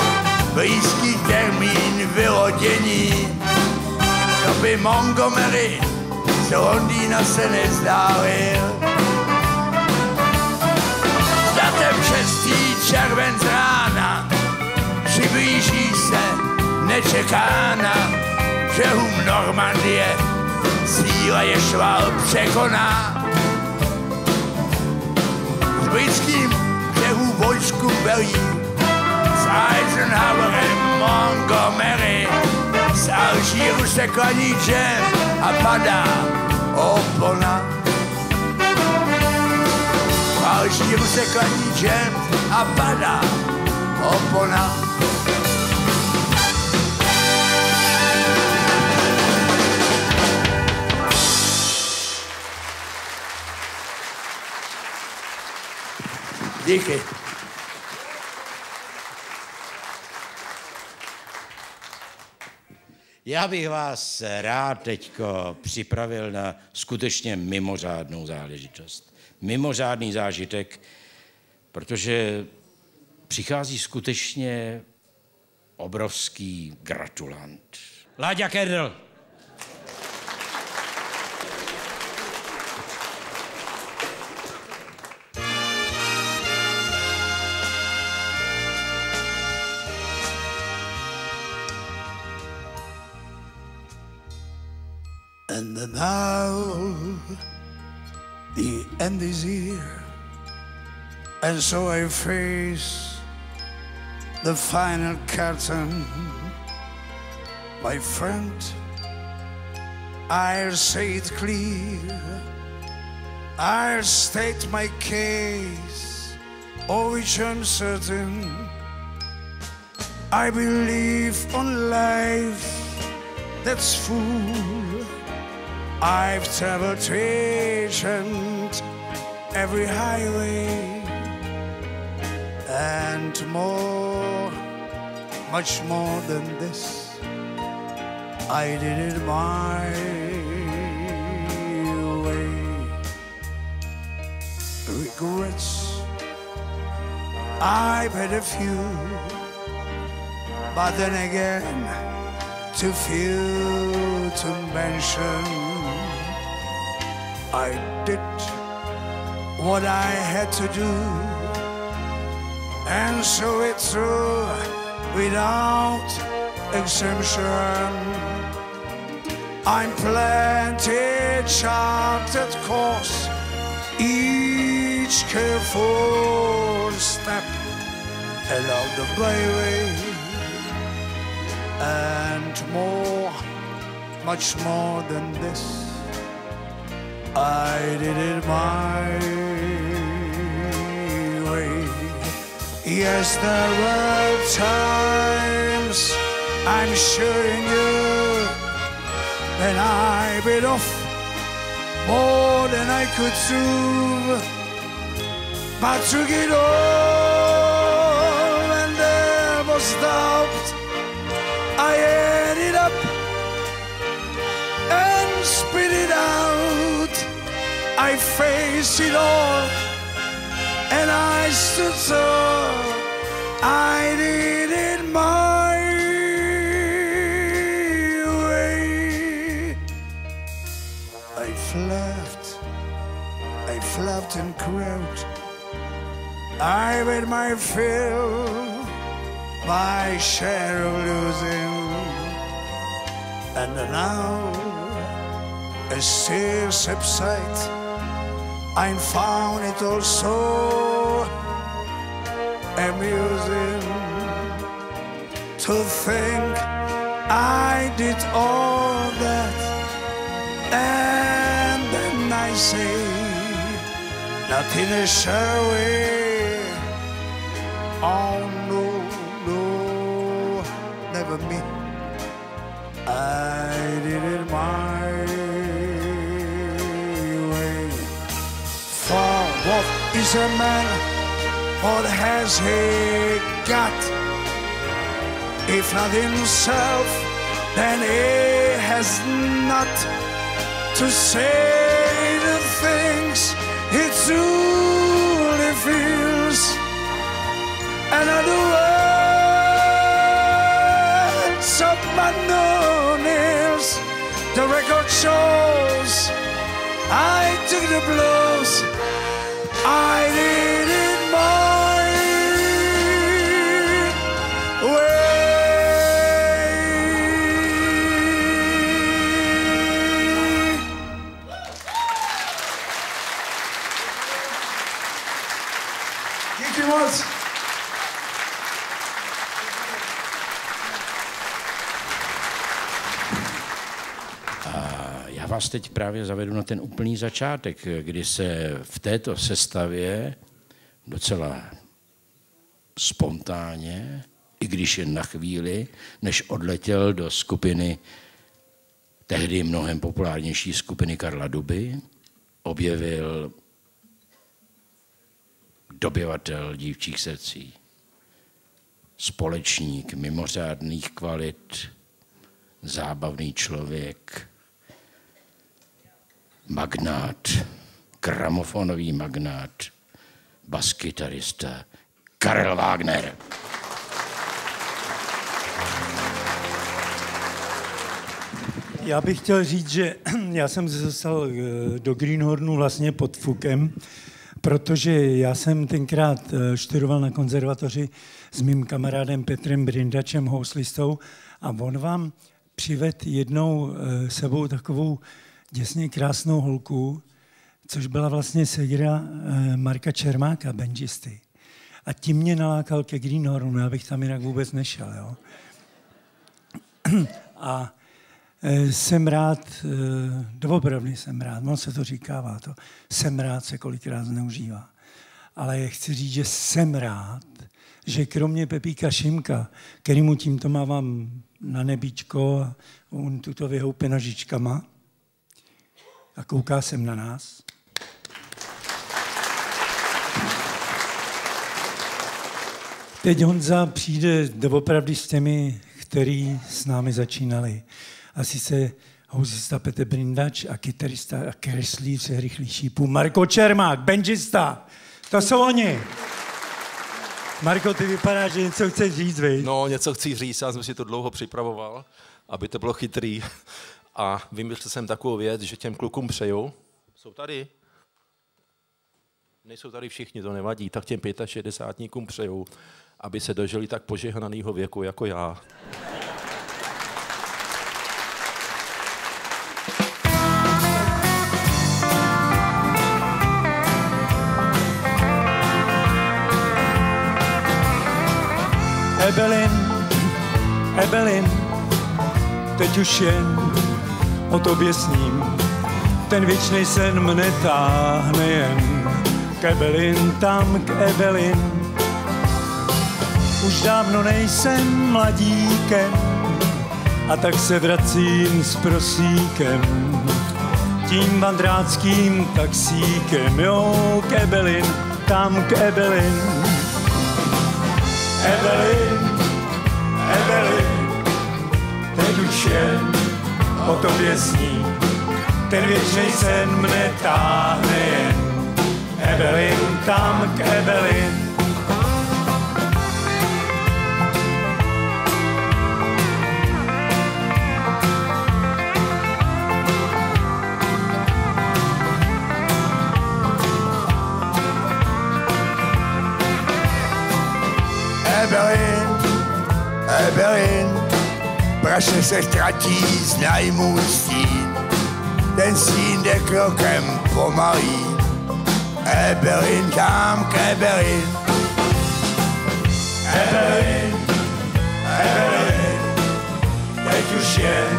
blízký termín vylodění. To by Montgomery z Londýna se nezdálil. Datem 6. červen rána přiblíží se nečekána břehům Normandie síla je šval překoná. S blízkým běhu vojsku velí s Eisenhowerem Montgomery. Z Alžíru se klaní džem a padá opona. V Alžíru se klaní džem a padá opona. Díky. Já bych vás rád teďko připravil na skutečně mimořádnou záležitost. Mimořádný zážitek, protože přichází skutečně obrovský gratulant. Láďa Kedl. Is here, and so I face the final curtain. my friend. I'll say it clear. I'll state my case, of which I'm certain. I believe on life that's full. I've traveled ancient every highway and more, much more than this. I did it my way. Regrets, I've had a few, but then again, too few to mention. I did what I had to do, and so it through without exemption. I'm planted charted course, each careful step along the byway, and more, much more than this. I did it my way. Yes, there were times I'm showing you when I bit off more than I could chew. But took it all and there was doubt. I ate it up and spit it out. I faced it all and I stood tall. I did it my way. I flapped, I flapped and crowed. I made my fill, my share of losing, and now a still subside. I found it also amusing to think I did all that, and then I say nothing is showing. Oh no, no, never me. I did is a man? What has he got? If not himself, then he has not to say the things he truly feels. And other words of unknown ears, the record shows I took the blows. I teď právě zavedu na ten úplný začátek, kdy se v této sestavě docela spontánně, i když jen na chvíli, než odletěl do skupiny, tehdy mnohem populárnější skupiny Karla Duby, objevil doběvatel dívčích srdcí, společník mimořádných kvalit, zábavný člověk, magnát, gramofonový magnát, baskytarista Karel Wagner. Já bych chtěl říct, že já jsem se dostal eh, do Greenhornu vlastně pod Fukem, protože já jsem tenkrát eh, študoval na konzervatoři s mým kamarádem Petrem Brindačem, houslistou, a on vám přived jednou eh, sebou takovou děsně krásnou holku, což byla vlastně segra Marka Čermáka, benžisty. A tím mě nalákal ke Greenhornu, já bych tam jinak vůbec nešel. Jo? A e, jsem rád, e, doopravdy jsem rád, on se to říkává, to jsem rád se kolikrát zneužívá. Ale chci říct, že jsem rád, že kromě Pepíka Šimka, který mu tímto mávám na nebíčko a on tuto vyhoupe nožičkama a kouká sem na nás, Teď Honza přijde doopravdy s těmi, který s námi začínali. A sice housista Petr Brindač a kytarista a kreslí se rychlý šípů. Marko Čermák, benžista. To jsou oni. Marko, ty vypadá, že něco chceš říct, vej? No, něco chci říct, já jsem si to dlouho připravoval, aby to bylo chytrý. A vymyslel jsem takovou věc, že těm klukům přeju. Jsou tady? Nejsou tady všichni, to nevadí. Tak těm 65 přeju, aby se dožili tak požehnaného věku jako já. Ebelin, Ebelin, teď už jen o tobě sním. Ten věčný sen mne táhne jen k Ebelin, tam k Ebelin už dávno nejsem mladíkem a tak se vracím s prosíkem tím vandráckým taxíkem, jo, k Ebelin, tam k Ebelin. Evelyn, Evelyn, teď už jen o tobě sní, ten věčný sen mne táhne jen. Evelyn, tam k Evelyn, Evelyn, Evelyn, prašně se ztratí, znaj můj stín, ten stín jde krokem pomalý. Evelyn, tam k Evelyn. Evelyn, Evelyn, teď už jen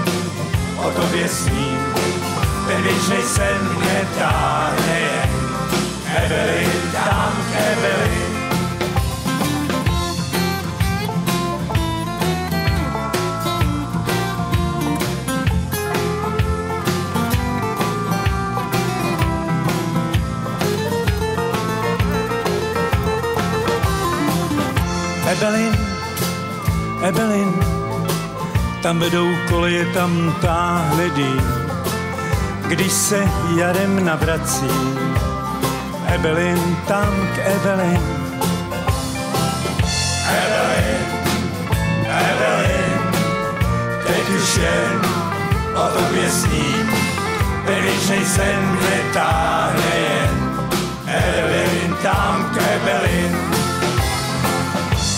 o tobě sním, ten věčný sen mě táhne jen. Evelyn, tam k Ebelin, Ebelin, tam vedou koleje, tam táhne dým. Když se jarem navrací, Ebelin, tam k Ebelin. Evelyn, Evelyn, teď už jen o tobě sním, ten sen mě táhne jen. Evelyn, tam k Evelyn,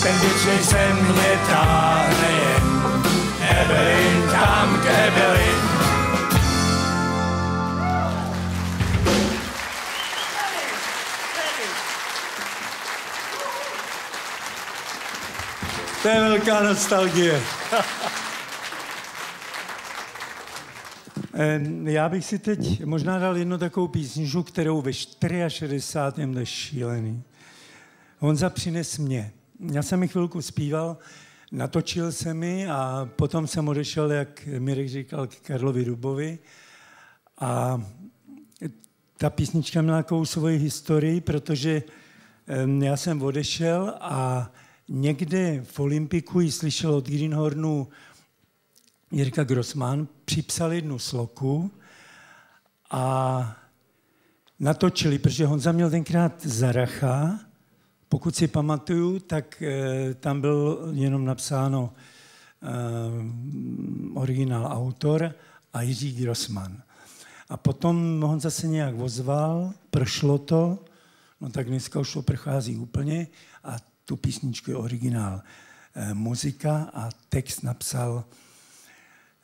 ten věčný sen mě táhne jen. Evelyn, tam k Evelyn. To je velká nostalgie. Já bych si teď možná dal jednu takovou písničku, kterou ve 64. je šílený. Honza přines mě já jsem mi chvilku zpíval, natočil se mi a potom jsem odešel, jak Mirek říkal, k Karlovi Rubovi. A ta písnička měla takovou svoji historii, protože já jsem odešel a někde v Olympiku ji slyšel od Greenhornu Jirka Grossman, připsal jednu sloku a natočili, protože Honza měl tenkrát Zaracha, pokud si pamatuju, tak e, tam byl jenom napsáno e, originál autor a Jiří Grossman. A potom on zase nějak ozval, prošlo to, no tak dneska už to prochází úplně a tu písničku je originál e, muzika a text napsal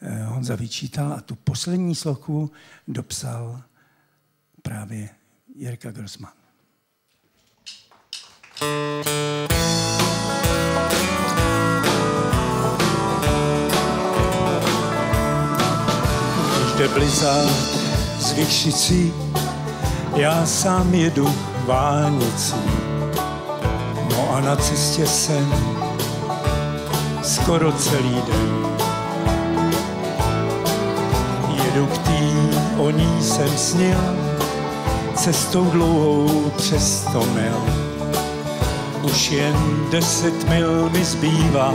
e, Honza vyčítal a tu poslední sloku dopsal právě Jirka Grossman. Jde blizát z Vyšicí, já sám jedu vánicí. No a na cestě jsem skoro celý den. Jedu k tý, o ní jsem snil, cestou dlouhou přes to mil. Už jen deset mil mi zbývá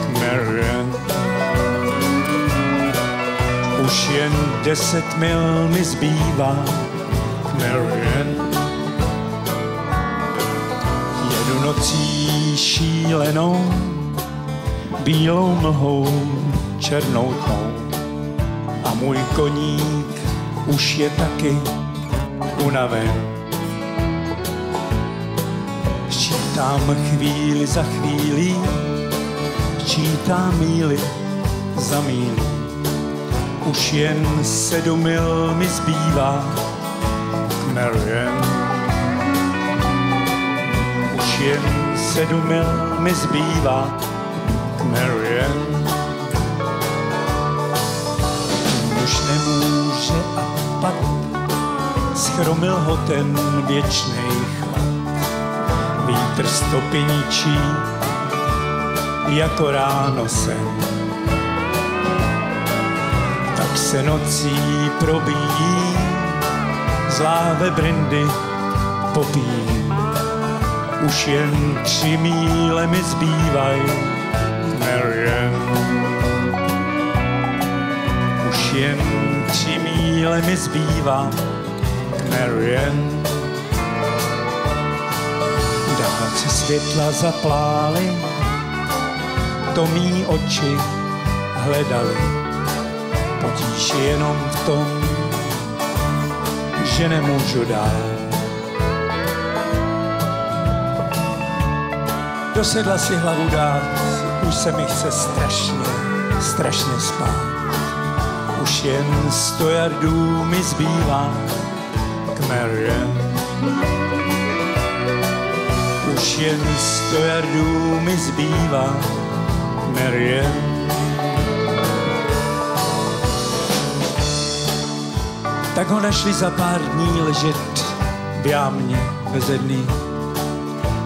k Marian. Už jen deset mil mi zbývá k Marian. Jedu nocí šílenou, bílou mlhou, černou tmou. A můj koník už je taky unaven. Čítám chvíli za chvílí, čítám míly za mílí. Už jen sedm mil mi zbývá k Marian. Už jen sedm mil mi zbývá k Marian. Už nemůže a pad, schromil ho ten věčný. Vítr stopy ničí, jako ráno sen. Tak se nocí probíjí, zláve brindy popíjí. Už jen tři míle mi zbývaj, Marian. Už jen tři míle mi zbývá, Marian. Dálce světla zaplály, to mý oči hledali. Potíž je jenom v tom, že nemůžu dál. Do sedla si hlavu dát, už se mi chce strašně, strašně spát. Už jen sto jardů mi zbývá k Marian. Jen sto jardů mi zbývá Marian. Tak ho našli za pár dní ležet v jámě bezedný.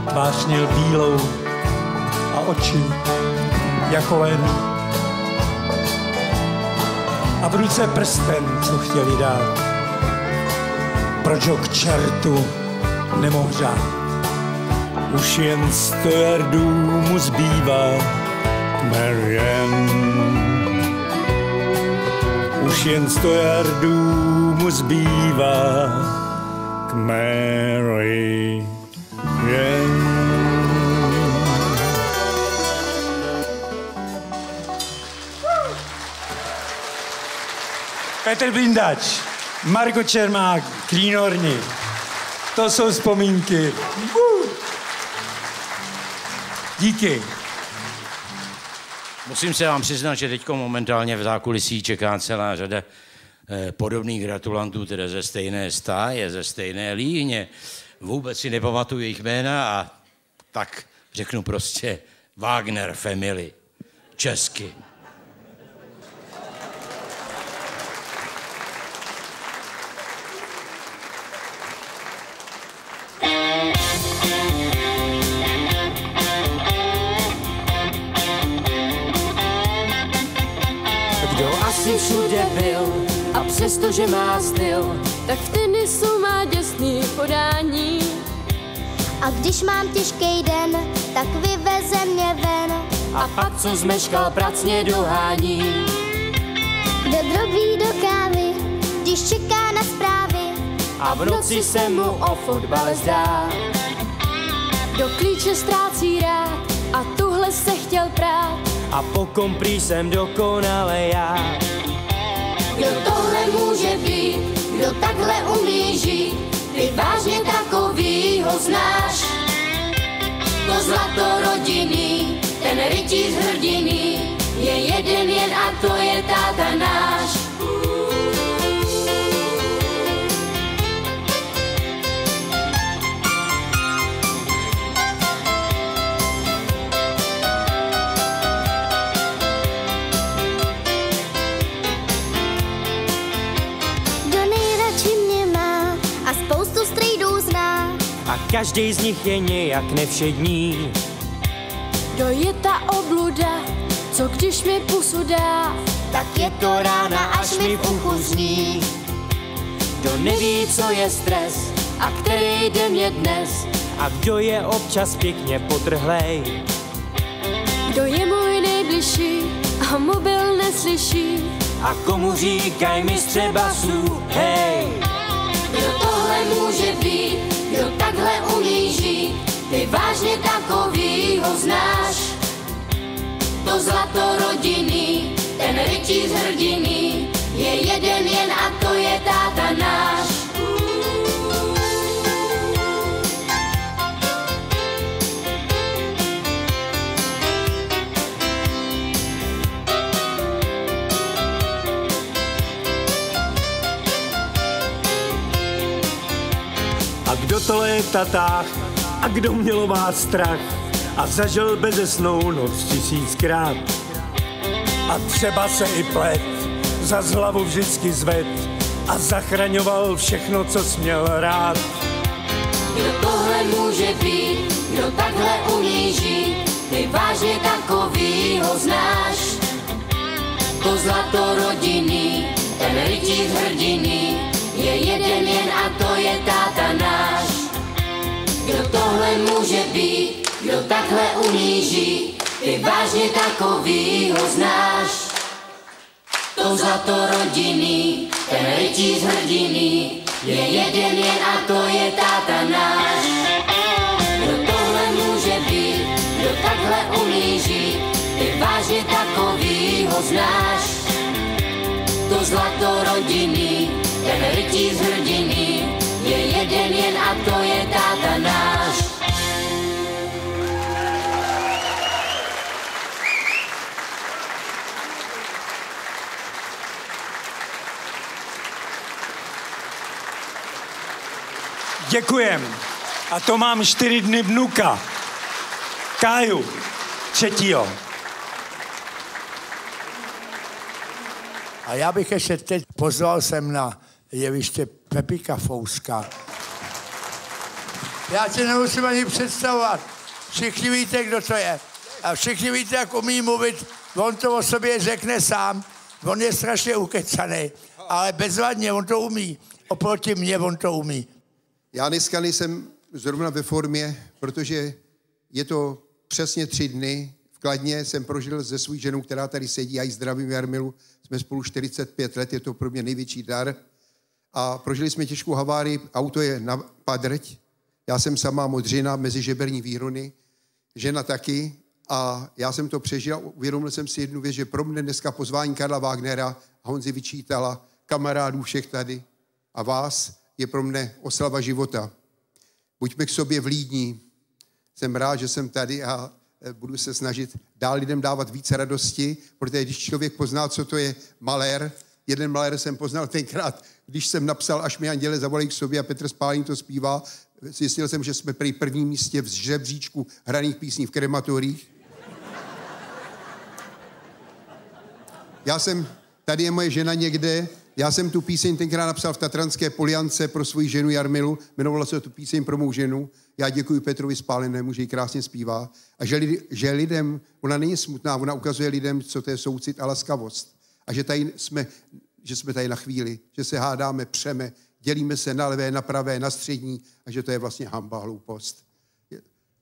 Tvář měl bílou a oči jako len. A v ruce prsten, co chtěli dát. Proč ho k čertu nemohl řát? Už jen sto jardů mu zbývá Marian. Už jen sto jardů mu zbývá k Mary. Jen. Petr Blindač, Marko Čermák, Klínorni. To jsou vzpomínky. Uh. Díky. Musím se vám přiznat, že teď momentálně v zákulisí čeká celá řada eh, podobných gratulantů, teda ze stejné stáje, ze stejné líně. Vůbec si nepamatuju jejich jména a tak řeknu prostě Wagner Family. Česky. Všude byl a přesto, že má styl, tak v tenisu má děsný podání. A když mám těžký den, tak vyveze mě ven. A pak, co zmeškal, pracně dohání. Kdo drobí do kávy, když čeká na zprávy. A v noci se mu o fotbale zdá. Kdo klíče ztrácí rád a tuhle se chtěl prát. A po komprý jsem dokonale já. Kdo tohle může být, kdo takhle umí žít, ty vážně takovýho znáš. To zlato rodiny, ten rytíř hrdiny, je jeden jen a to je táta náš. Každý z nich je nějak nevšední. Kdo je ta obluda, co když mi pusu dá, tak je to rána, až mi v uchu zní. Kdo neví, co je stres a který den je dnes, a kdo je občas pěkně potrhlej. Kdo je můj nejbližší a mobil neslyší, a komu říkaj mistře basů, hej. Kdo tohle může být, kdo takhle umí žít, ty vážně takovýho znáš. To zlato rodiny, ten rytíř hrdiny, je jeden jen a to je táta náš. Tatáh a kdo měl vás strach a zažil beze snou noc tisíckrát. A třeba se i plet, za hlavu vždycky zved a zachraňoval všechno, co směl rád. Kdo tohle může být, kdo takhle umí žít, ty vážně takovýho znáš. To zlato rodiny, ten rytíř hrdiny, je jeden jen a to je táta náš. Kdo tohle může být, kdo takhle umí žít, ty vážně takovýho znáš. To zlato rodiny, ten rytíř hrdiny, je jeden jen a to je táta náš. Kdo tohle může být, kdo takhle umí žít, ty vážně takovýho znáš. To zlato rodiny, ten rytíř hrdiny, jeden jen a to je táta náš. Děkujem. A to mám čtyři dny vnuka. Káju, třetího. A já bych ještě teď pozval sem na jeviště Pepika Fouska. Já tě nemusím ani představovat. Všichni víte, kdo to je. A všichni víte, jak umí mluvit. On to o sobě řekne sám. On je strašně ukecaný, ale bezvadně, on to umí. Oproti mně on to umí. Já dneska nejsem zrovna ve formě, protože je to přesně tři dny. V Kladně jsem prožil se svou ženou, která tady sedí, já ji zdravím, Jarmilu. Jsme spolu 45 let, je to pro mě největší dar. A prožili jsme těžkou havárii, auto je na padrť, já jsem sama modřina mezi žeberní výrony, žena taky. A já jsem to přežil uvědomil jsem si jednu věc, že pro mě dneska pozvání Karla Wagnera a Honzi Vyčítala, kamarádů všech tady a vás, je pro mne oslava života. Buďme k sobě vlídní. Jsem rád, že jsem tady a e, budu se snažit dál lidem dávat více radosti, protože když člověk pozná, co to je malér, jeden malér jsem poznal tenkrát, když jsem napsal, až mi anděle zavolají k sobě a Petr Spálin to zpívá, zjistil jsem, že jsme při prvním místě v žebříčku hraných písní v krematorích. Já jsem, tady je moje žena někde, já jsem tu píseň tenkrát napsal v Tatranské poliance pro svoji ženu Jarmilu, jmenovala se tu píseň pro mou ženu. Já děkuji Petrovi Spálenému, že ji krásně zpívá. A že, že lidem, ona není smutná, ona ukazuje lidem, co to je soucit a laskavost. A že tady jsme, že jsme tady na chvíli, že se hádáme, přeme, dělíme se na levé, na pravé, na střední a že to je vlastně hamba, hloupost.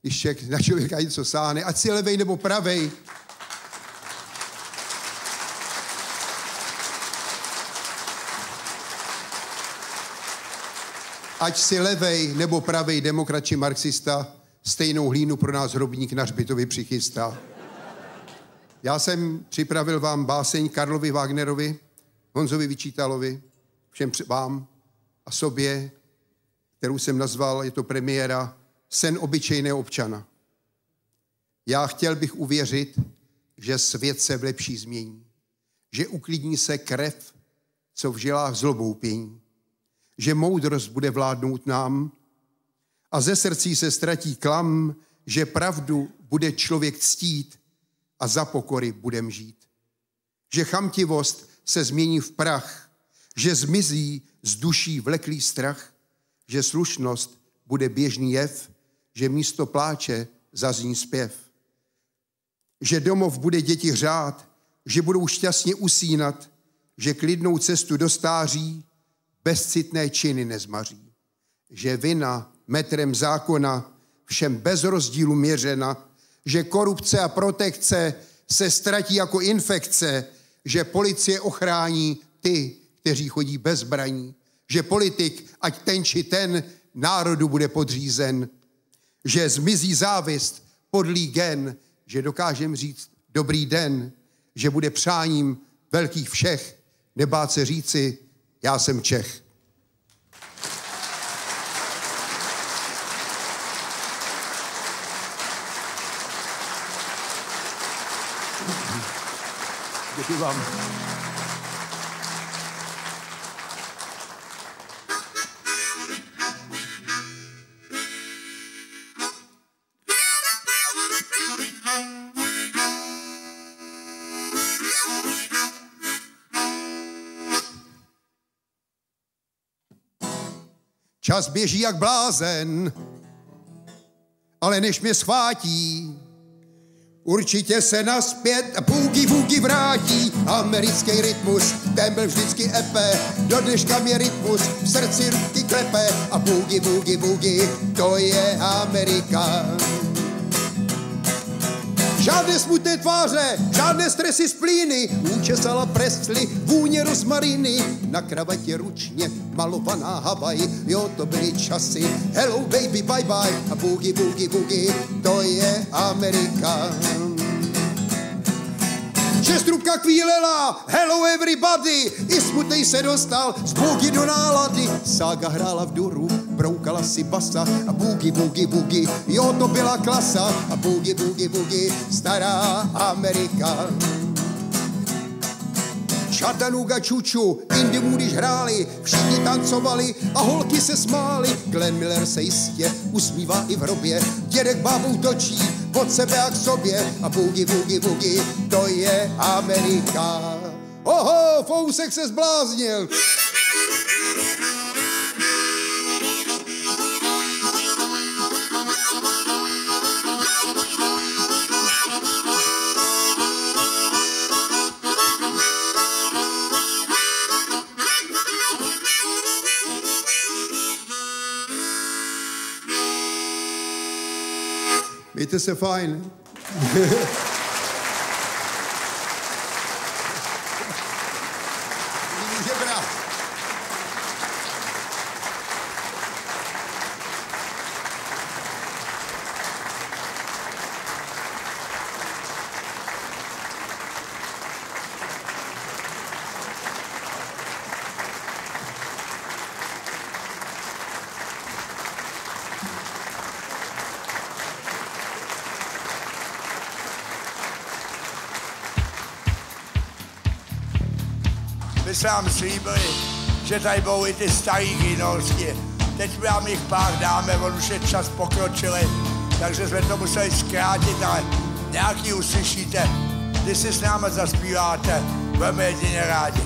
Když člověk na člověka něco sáhne, ať si levej nebo pravej, ať si levej nebo pravej demokrat či marxista, stejnou hlínu pro nás hrobník na hřbitově přichystá. Já jsem připravil vám báseň Karlovi Wagnerovi, Honzovi Vyčítalovi, všem vám a sobě, kterou jsem nazval, je to premiéra, Sen obyčejného občana. Já chtěl bych uvěřit, že svět se v lepší změní, že uklidní se krev, co v žilách zlobou pění že moudrost bude vládnout nám a ze srdcí se ztratí klam, že pravdu bude člověk ctít a za pokory budem žít. Že chamtivost se změní v prach, že zmizí z duší vleklý strach, že slušnost bude běžný jev, že místo pláče zazní zpěv. Že domov bude děti hřát, že budou šťastně usínat, že klidnou cestu do stáří bezcitné činy nezmaří. Že vina metrem zákona všem bez rozdílu měřena, že korupce a protekce se ztratí jako infekce, že policie ochrání ty, kteří chodí bez zbraní, že politik, ať ten či ten, národu bude podřízen, že zmizí závist, podlý gen, že dokážem říct dobrý den, že bude přáním velkých všech, nebát se říci, já jsem Čech. Děkuji vám. Čas běží jak blázen, ale než mě schvátí, určitě se naspět boogie woogie vrátí. Americký rytmus, ten byl vždycky epe, do dneška mě rytmus v srdci ruky klepe a boogie woogie woogie, to je Amerika. Žádné smutné tváře, žádné stresy z plíny, účesala presly, vůně rozmariny, na kravatě ručně malovaná Havaj, jo, to byly časy, hello baby, bye bye, a boogie, boogie, boogie, to je Amerika. Šestrubka kvílela, hello everybody, i smutnej se dostal z boogie do nálady. Sága hrála v duru, broukala si basa a boogie, boogie, boogie, jo, to byla klasa a boogie, boogie, boogie, stará Amerika. Chattanooga čuču, Indy když hráli, všichni tancovali a holky se smály. Glenn Miller se jistě usmívá i v hrobě, dědek bábou točí od sebe a k sobě a boogie, boogie, boogie, to je Amerika. Oho, Fousek se zbláznil. Bitte sehr fein. Vám slíbili, že tady budou i ty starý kynorské. Teď vám jich pár dáme, on už je čas pokročili, takže jsme to museli zkrátit, ale nějaký uslyšíte, když si s námi zaspíváte, budeme jedině rádi.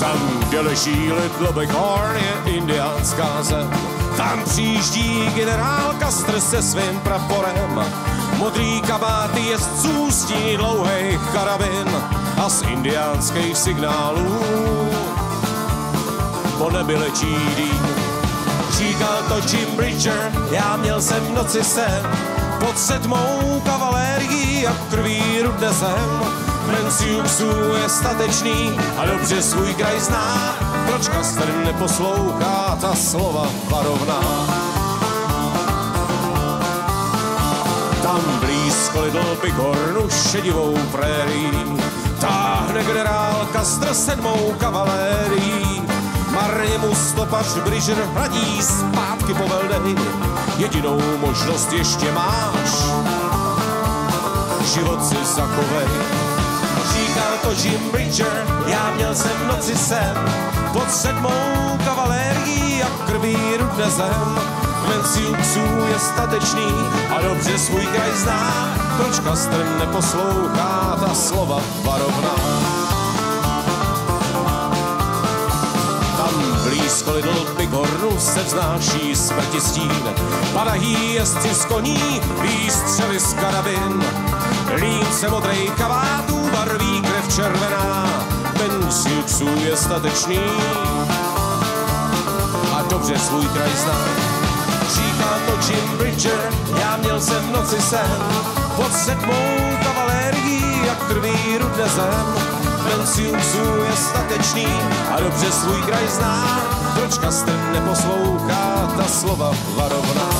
Tam, kde leží Little Bighorn, je indiánská zem. Tam přijíždí generál Kastr se svým praporem. Modrý kabáty jezdců stíní dlouhej karabin a z indiánských signálů po nebi lečí dým. Říkal to Jim Bridger, já měl jsem v noci sen pod sedmou kavalérií a krví rudne zem. Menci psů je statečný a dobře svůj kraj zná, proč Kastr neposlouchá ta slova varovná. Tam blízko Little Bighornu šedivou prérí táhne generál Kastr sedmou kavalérií. Marně mu stopař Bridger hradí zpátky po Veldej. Jedinou možnost ještě máš, život si zakovej. Říkal to Jim Bridger, já měl jsem noci sen, pod sedmou kavalérií a krví rudne zem. Men psů je statečný a dobře svůj kraj zná. Proč Kastr neposlouchá ta slova varovná? Tam blízko Lidl Bigornu se vznáší smrti stín. Padají jezdci z koní, výstřely z karabin. Límce modrej kavátů barví krev červená. Psů je statečný a dobře svůj kraj zná. Říká to Jim Bridger, já měl jsem v noci sen, pod sedmou kavalérií, jak krví rudne zem. Menciusů je statečný a dobře svůj kraj zná, proč Kastr neposlouchá ta slova varovná.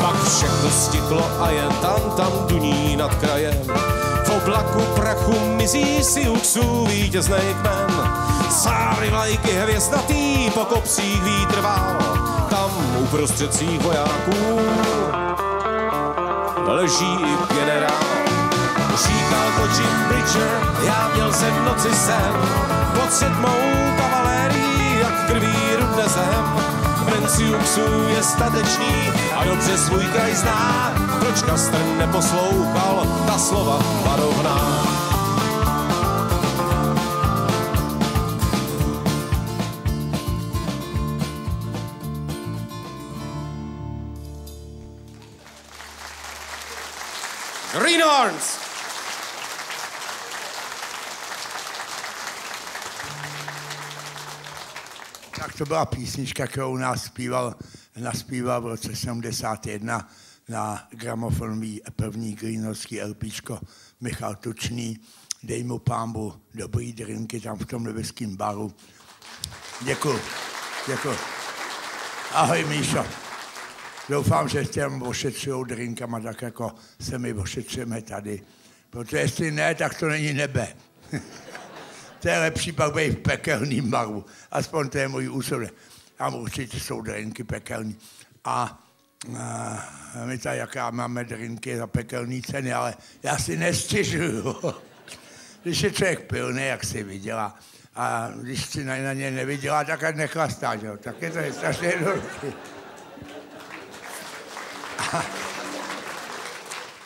Pak všechno stiklo a jen tam, tam duní nad krajem. V oblaku prachu mizí si uksů vítěznej kmen. Sáry vlajky hvězdatý po kopcích vítr. Tam uprostřed svých vojáků leží i generál. Říkal to Jim Bridger, já měl jsem v noci sen, pod sedmou kavalérií, jak krví rudne zem. Menciuxů je statečný a dobře svůj kraj zná, proč Kastr neposlouchal ta slova varovná. Greenhorns! Tak to byla písnička, kterou nás zpíval, naspíval v roce 71 na gramofonový první greenovský LPčko Michal Tučný. Dej mu pámbu dobrý drinky tam v tom nebeském baru. Děkuji. Děkuji. Ahoj, Míšo. Doufám, že tě ošetřují drinkama tak, jako se my ošetříme tady. Protože jestli ne, tak to není nebe. to je lepší pak být v pekelným baru. Aspoň to je můj úsudek. Tam určitě jsou drinky pekelní. A my tady jaká máme drinky za pekelný ceny, ale já si nestěžuju. Když je člověk pilný, jak si vydělá, a když si na, na ně nevydělá, tak ať nechlastá, že jo? Tak je to strašně jednoduché. A,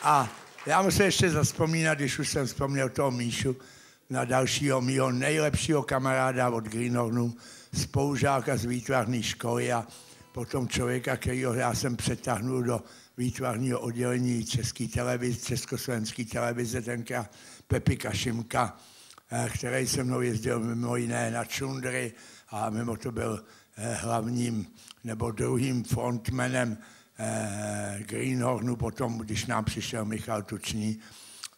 a já musím ještě zaspomínat, když už jsem vzpomněl toho Míšu, na dalšího mýho nejlepšího kamaráda od Greenhornu, spolužáka z výtvarné školy a potom člověka, kterého já jsem přetáhnul do výtvarného oddělení České televize, Československé televize, tenkrát Pepi Kašimka, eh, který se mnou jezdil mimo jiné na čundry a mimo to byl eh, hlavním nebo druhým frontmanem eh, Greenhornu, potom, když nám přišel Michal Tučný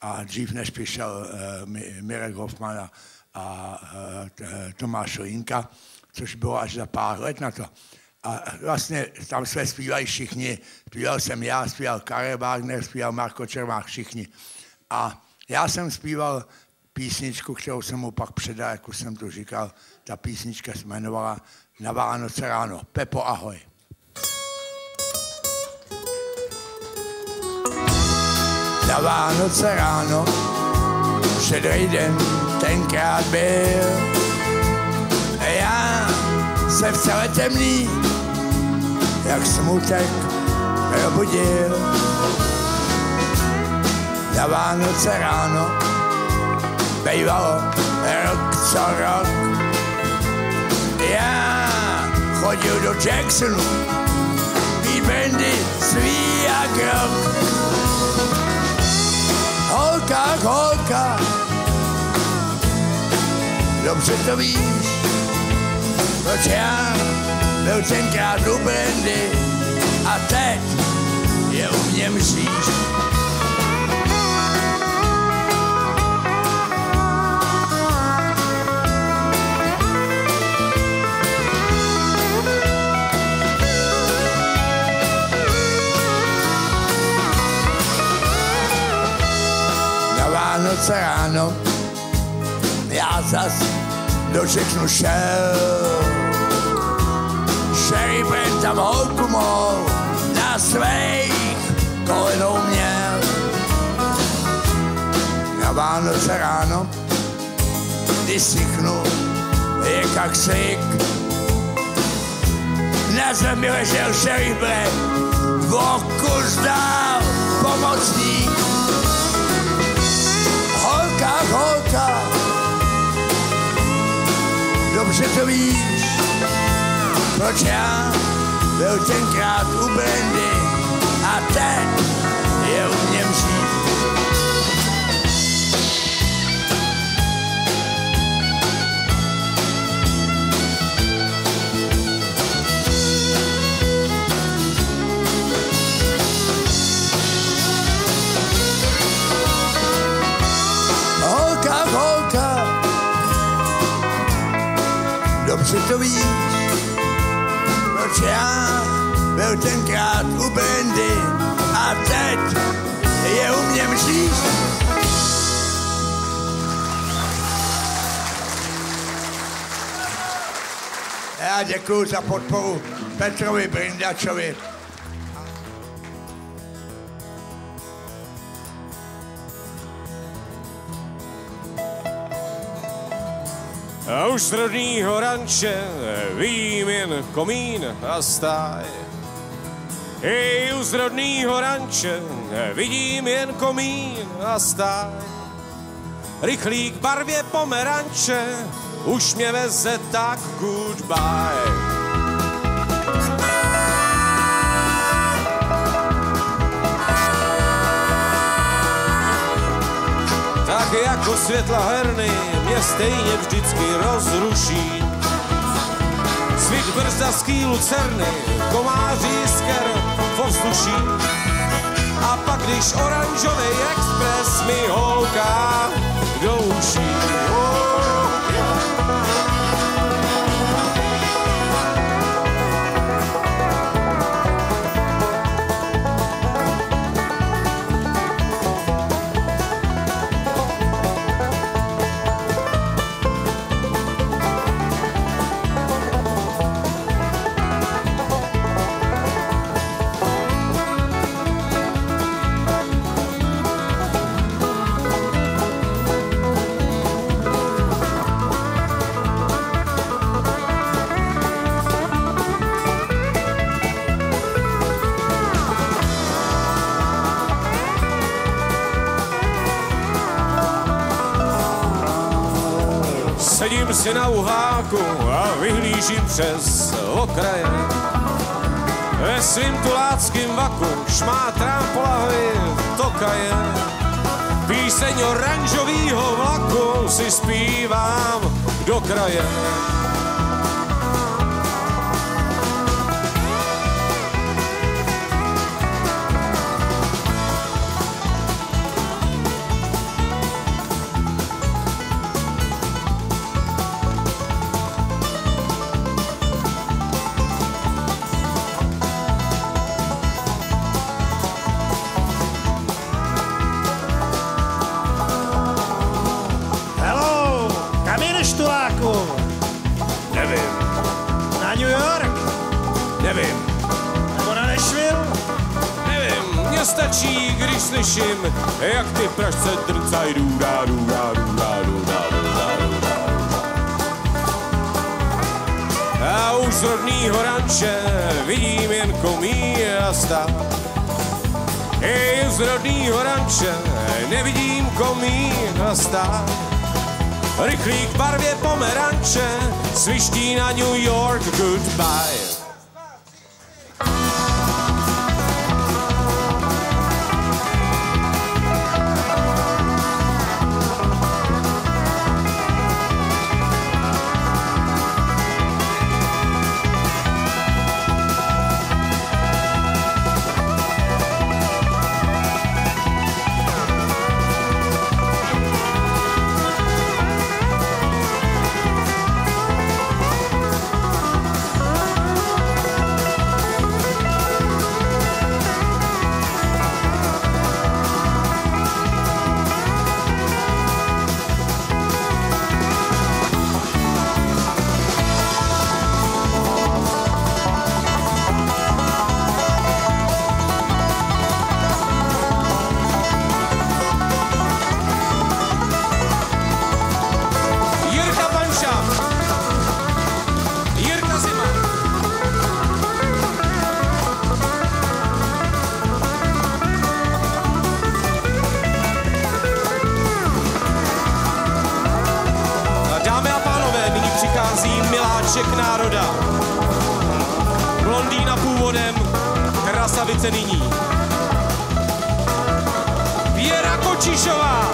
a dřív než přišel Mirek Hoffman a, a Tomáš Linka, což bylo až za pár let na to. A vlastně tam jsme zpívali všichni. Zpíval jsem já, zpíval Karel Wagner, zpíval Marko Čermák, všichni. A já jsem zpíval písničku, kterou jsem mu pak předal, jako jsem to říkal. Ta písnička se jmenovala Na Vánoce ráno. Pepo, ahoj. Na Vánoce ráno, šedrý den, tenkrát byl. Já se v celé temný, jak smutek probudil. Na Vánoce ráno, bývalo rok co rok. Já chodil do Jacksonu, pít brandy svý a krok. Holka, holka, dobře to víš, proč já byl tenkrát u brandy a teď je u mě mříž. Vánoce ráno já zas do Čechnu šel. Šerifem tam holku mou na svých kolenou měl. Na Vánoce ráno, když sychnu, je jak slik, na zemi ležel šerif Black, o kus dál pomocník. Holka, holka, dobře to víš, já byl tenkrát u Brandy a teď je u mě mříž. Holka, holka, dobře to víš, já byl tenkrát u Brandy a teď je u mě mříž. Já děkuji za podporu Petrovi Brindačovi. A už z rodnýho ranče vidím jen komín a stáj. I už z ranče vidím jen komín a stáj. Rychlík barvě pomeranče už mě veze tak goodbye. Tak jako světla herny mě stejně vždycky rozruší. Svit brzda ský lucerny, komáří sker v ovzduší. A pak když oranžový expres mi holká do uší. Oh, Si na uháku a vyhlížím přes okraje. Ve svým tuláckým vaku šmátrám po lahvi tokaje. Píseň oranžovýho vlaku si zpívám do kraje. Slyším, jak ty pražce drcaj důdá, důdá, důdá, důdá, důdá, důdá. A už z rodnýho ranče vidím jen komí a stát. I z rodnýho ranče nevidím komín a stát. Rychlík barvě pomeranče sviští na New York goodbye. Ježek národa. Blondýna původem, krasavice nyní. Věra Kočišová.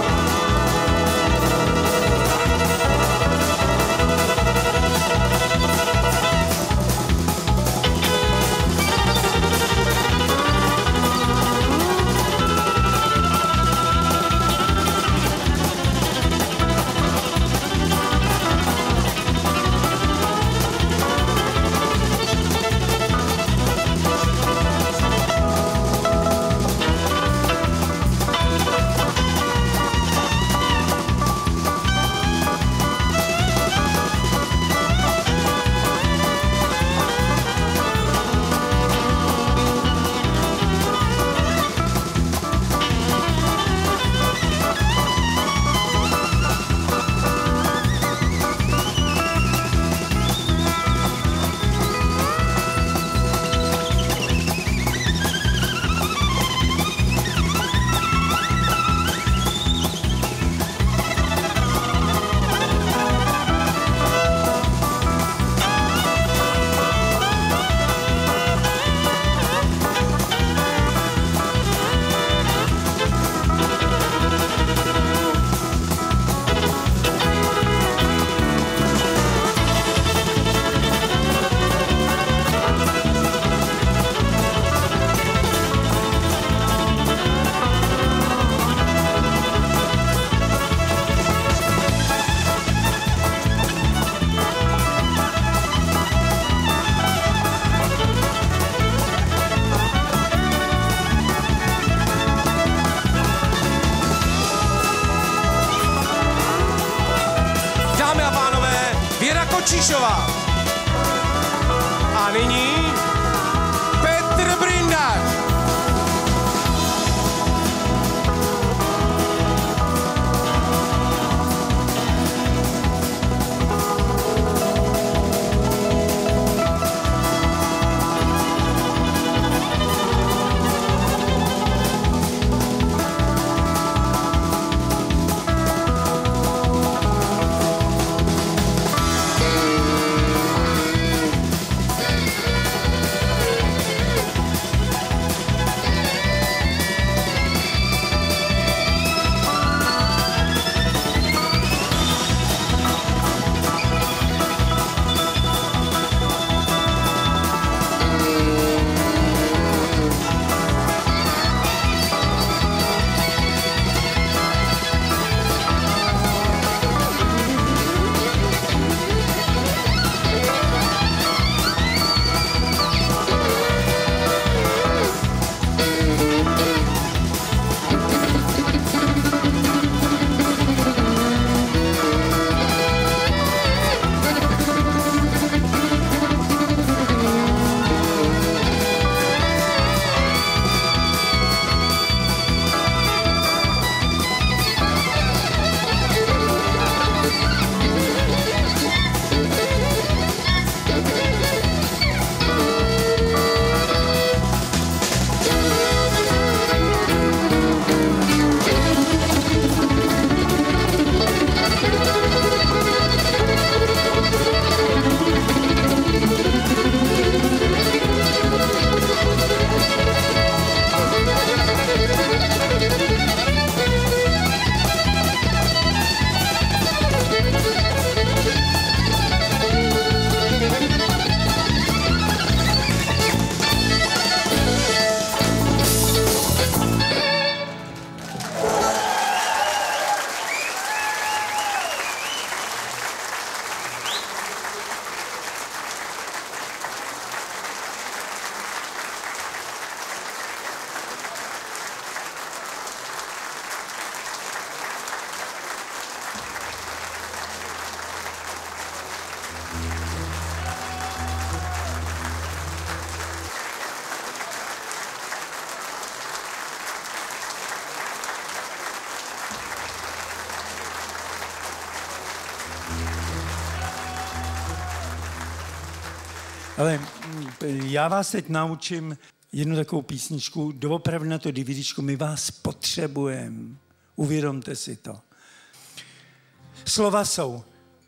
Já vás teď naučím jednu takovou písničku, doopravdy na to DVDčko, my vás potřebujeme. Uvědomte si to. Slova jsou,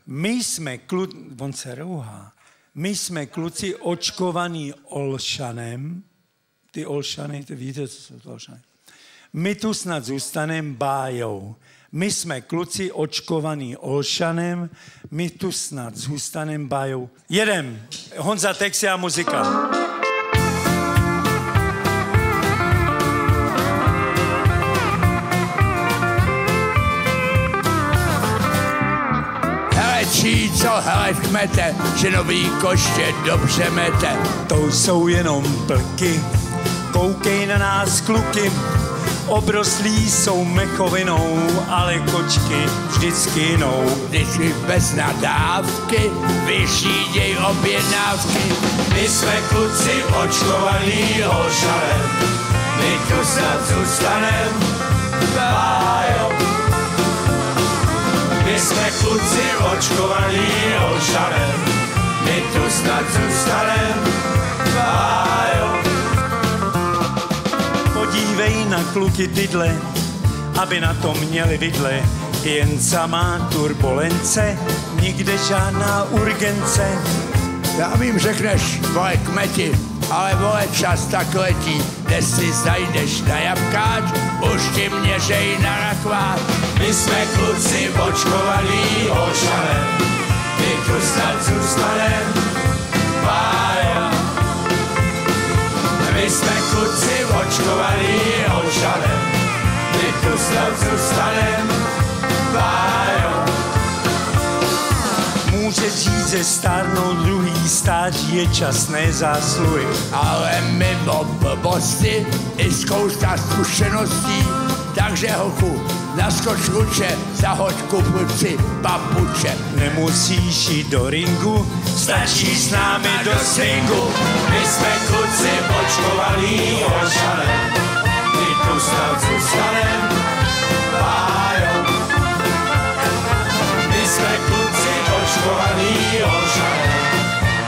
my jsme klud, on se rouhá, My jsme kluci očkovaný Olšanem. Ty Olšany, ty víte, co jsou to Olšany. My tu snad zůstanem bájou. My jsme kluci očkovaný Olšanem, my tu snad zůstanem bájou. Jedem. Honza Texia muzika. Hele, čí, co hele v kmete, že nový koště dobře mete. To jsou jenom plky, koukej na nás kluky, Obroslí jsou mechovinou, ale kočky vždycky jinou. Vždycky bez nadávky, vyšíděj objednávky. My jsme kluci očkovaný ošalem, my tu snad zůstanem, bájo. My jsme kluci očkovaný ošalem, my tu snad zůstanem. Podívej na kluky tyhle, aby na to měli vidle. Jen samá turbulence, nikde žádná urgence. Já vím, řekneš, vole kmeti, ale vole čas tak letí, kde si zajdeš na jabkáč, už ti měřej na rakvát. My jsme kluci očkovaný ošalem, tu snad zůstanem, bája. My jsme kluci očkovaný ošalem, tu snad zůstanem, bájo. Může říct, že stárnout druhý stáží je časné zásluhy. Ale mimo blbosti i spousta zkušeností, takže hochu, naskoč luče, zahoď kupulci papuče. Nemusíš jít do ringu, stačí s námi do swingu. My jsme kluci očkovaný ošalem, my tu snad zůstanem, bájo. My jsme kluci očkovaný ošalem,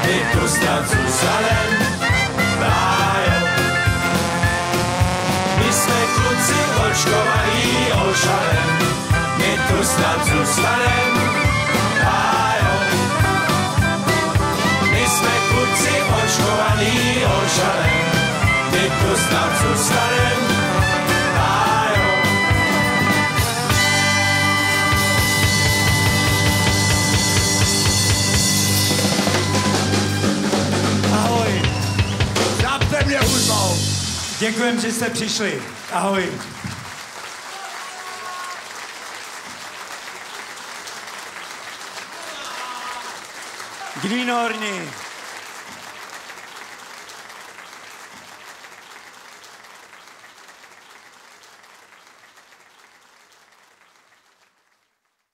my tu snad zůstanem, bájo. My jsme kluci očkovaný ošalem, my tu snad zůstanem, bájo. My jsme kluci očkovaný ošalem, my tu snad zůstanem, mě hudbou. Děkujem, že jste přišli. Ahoj. Greenhorni.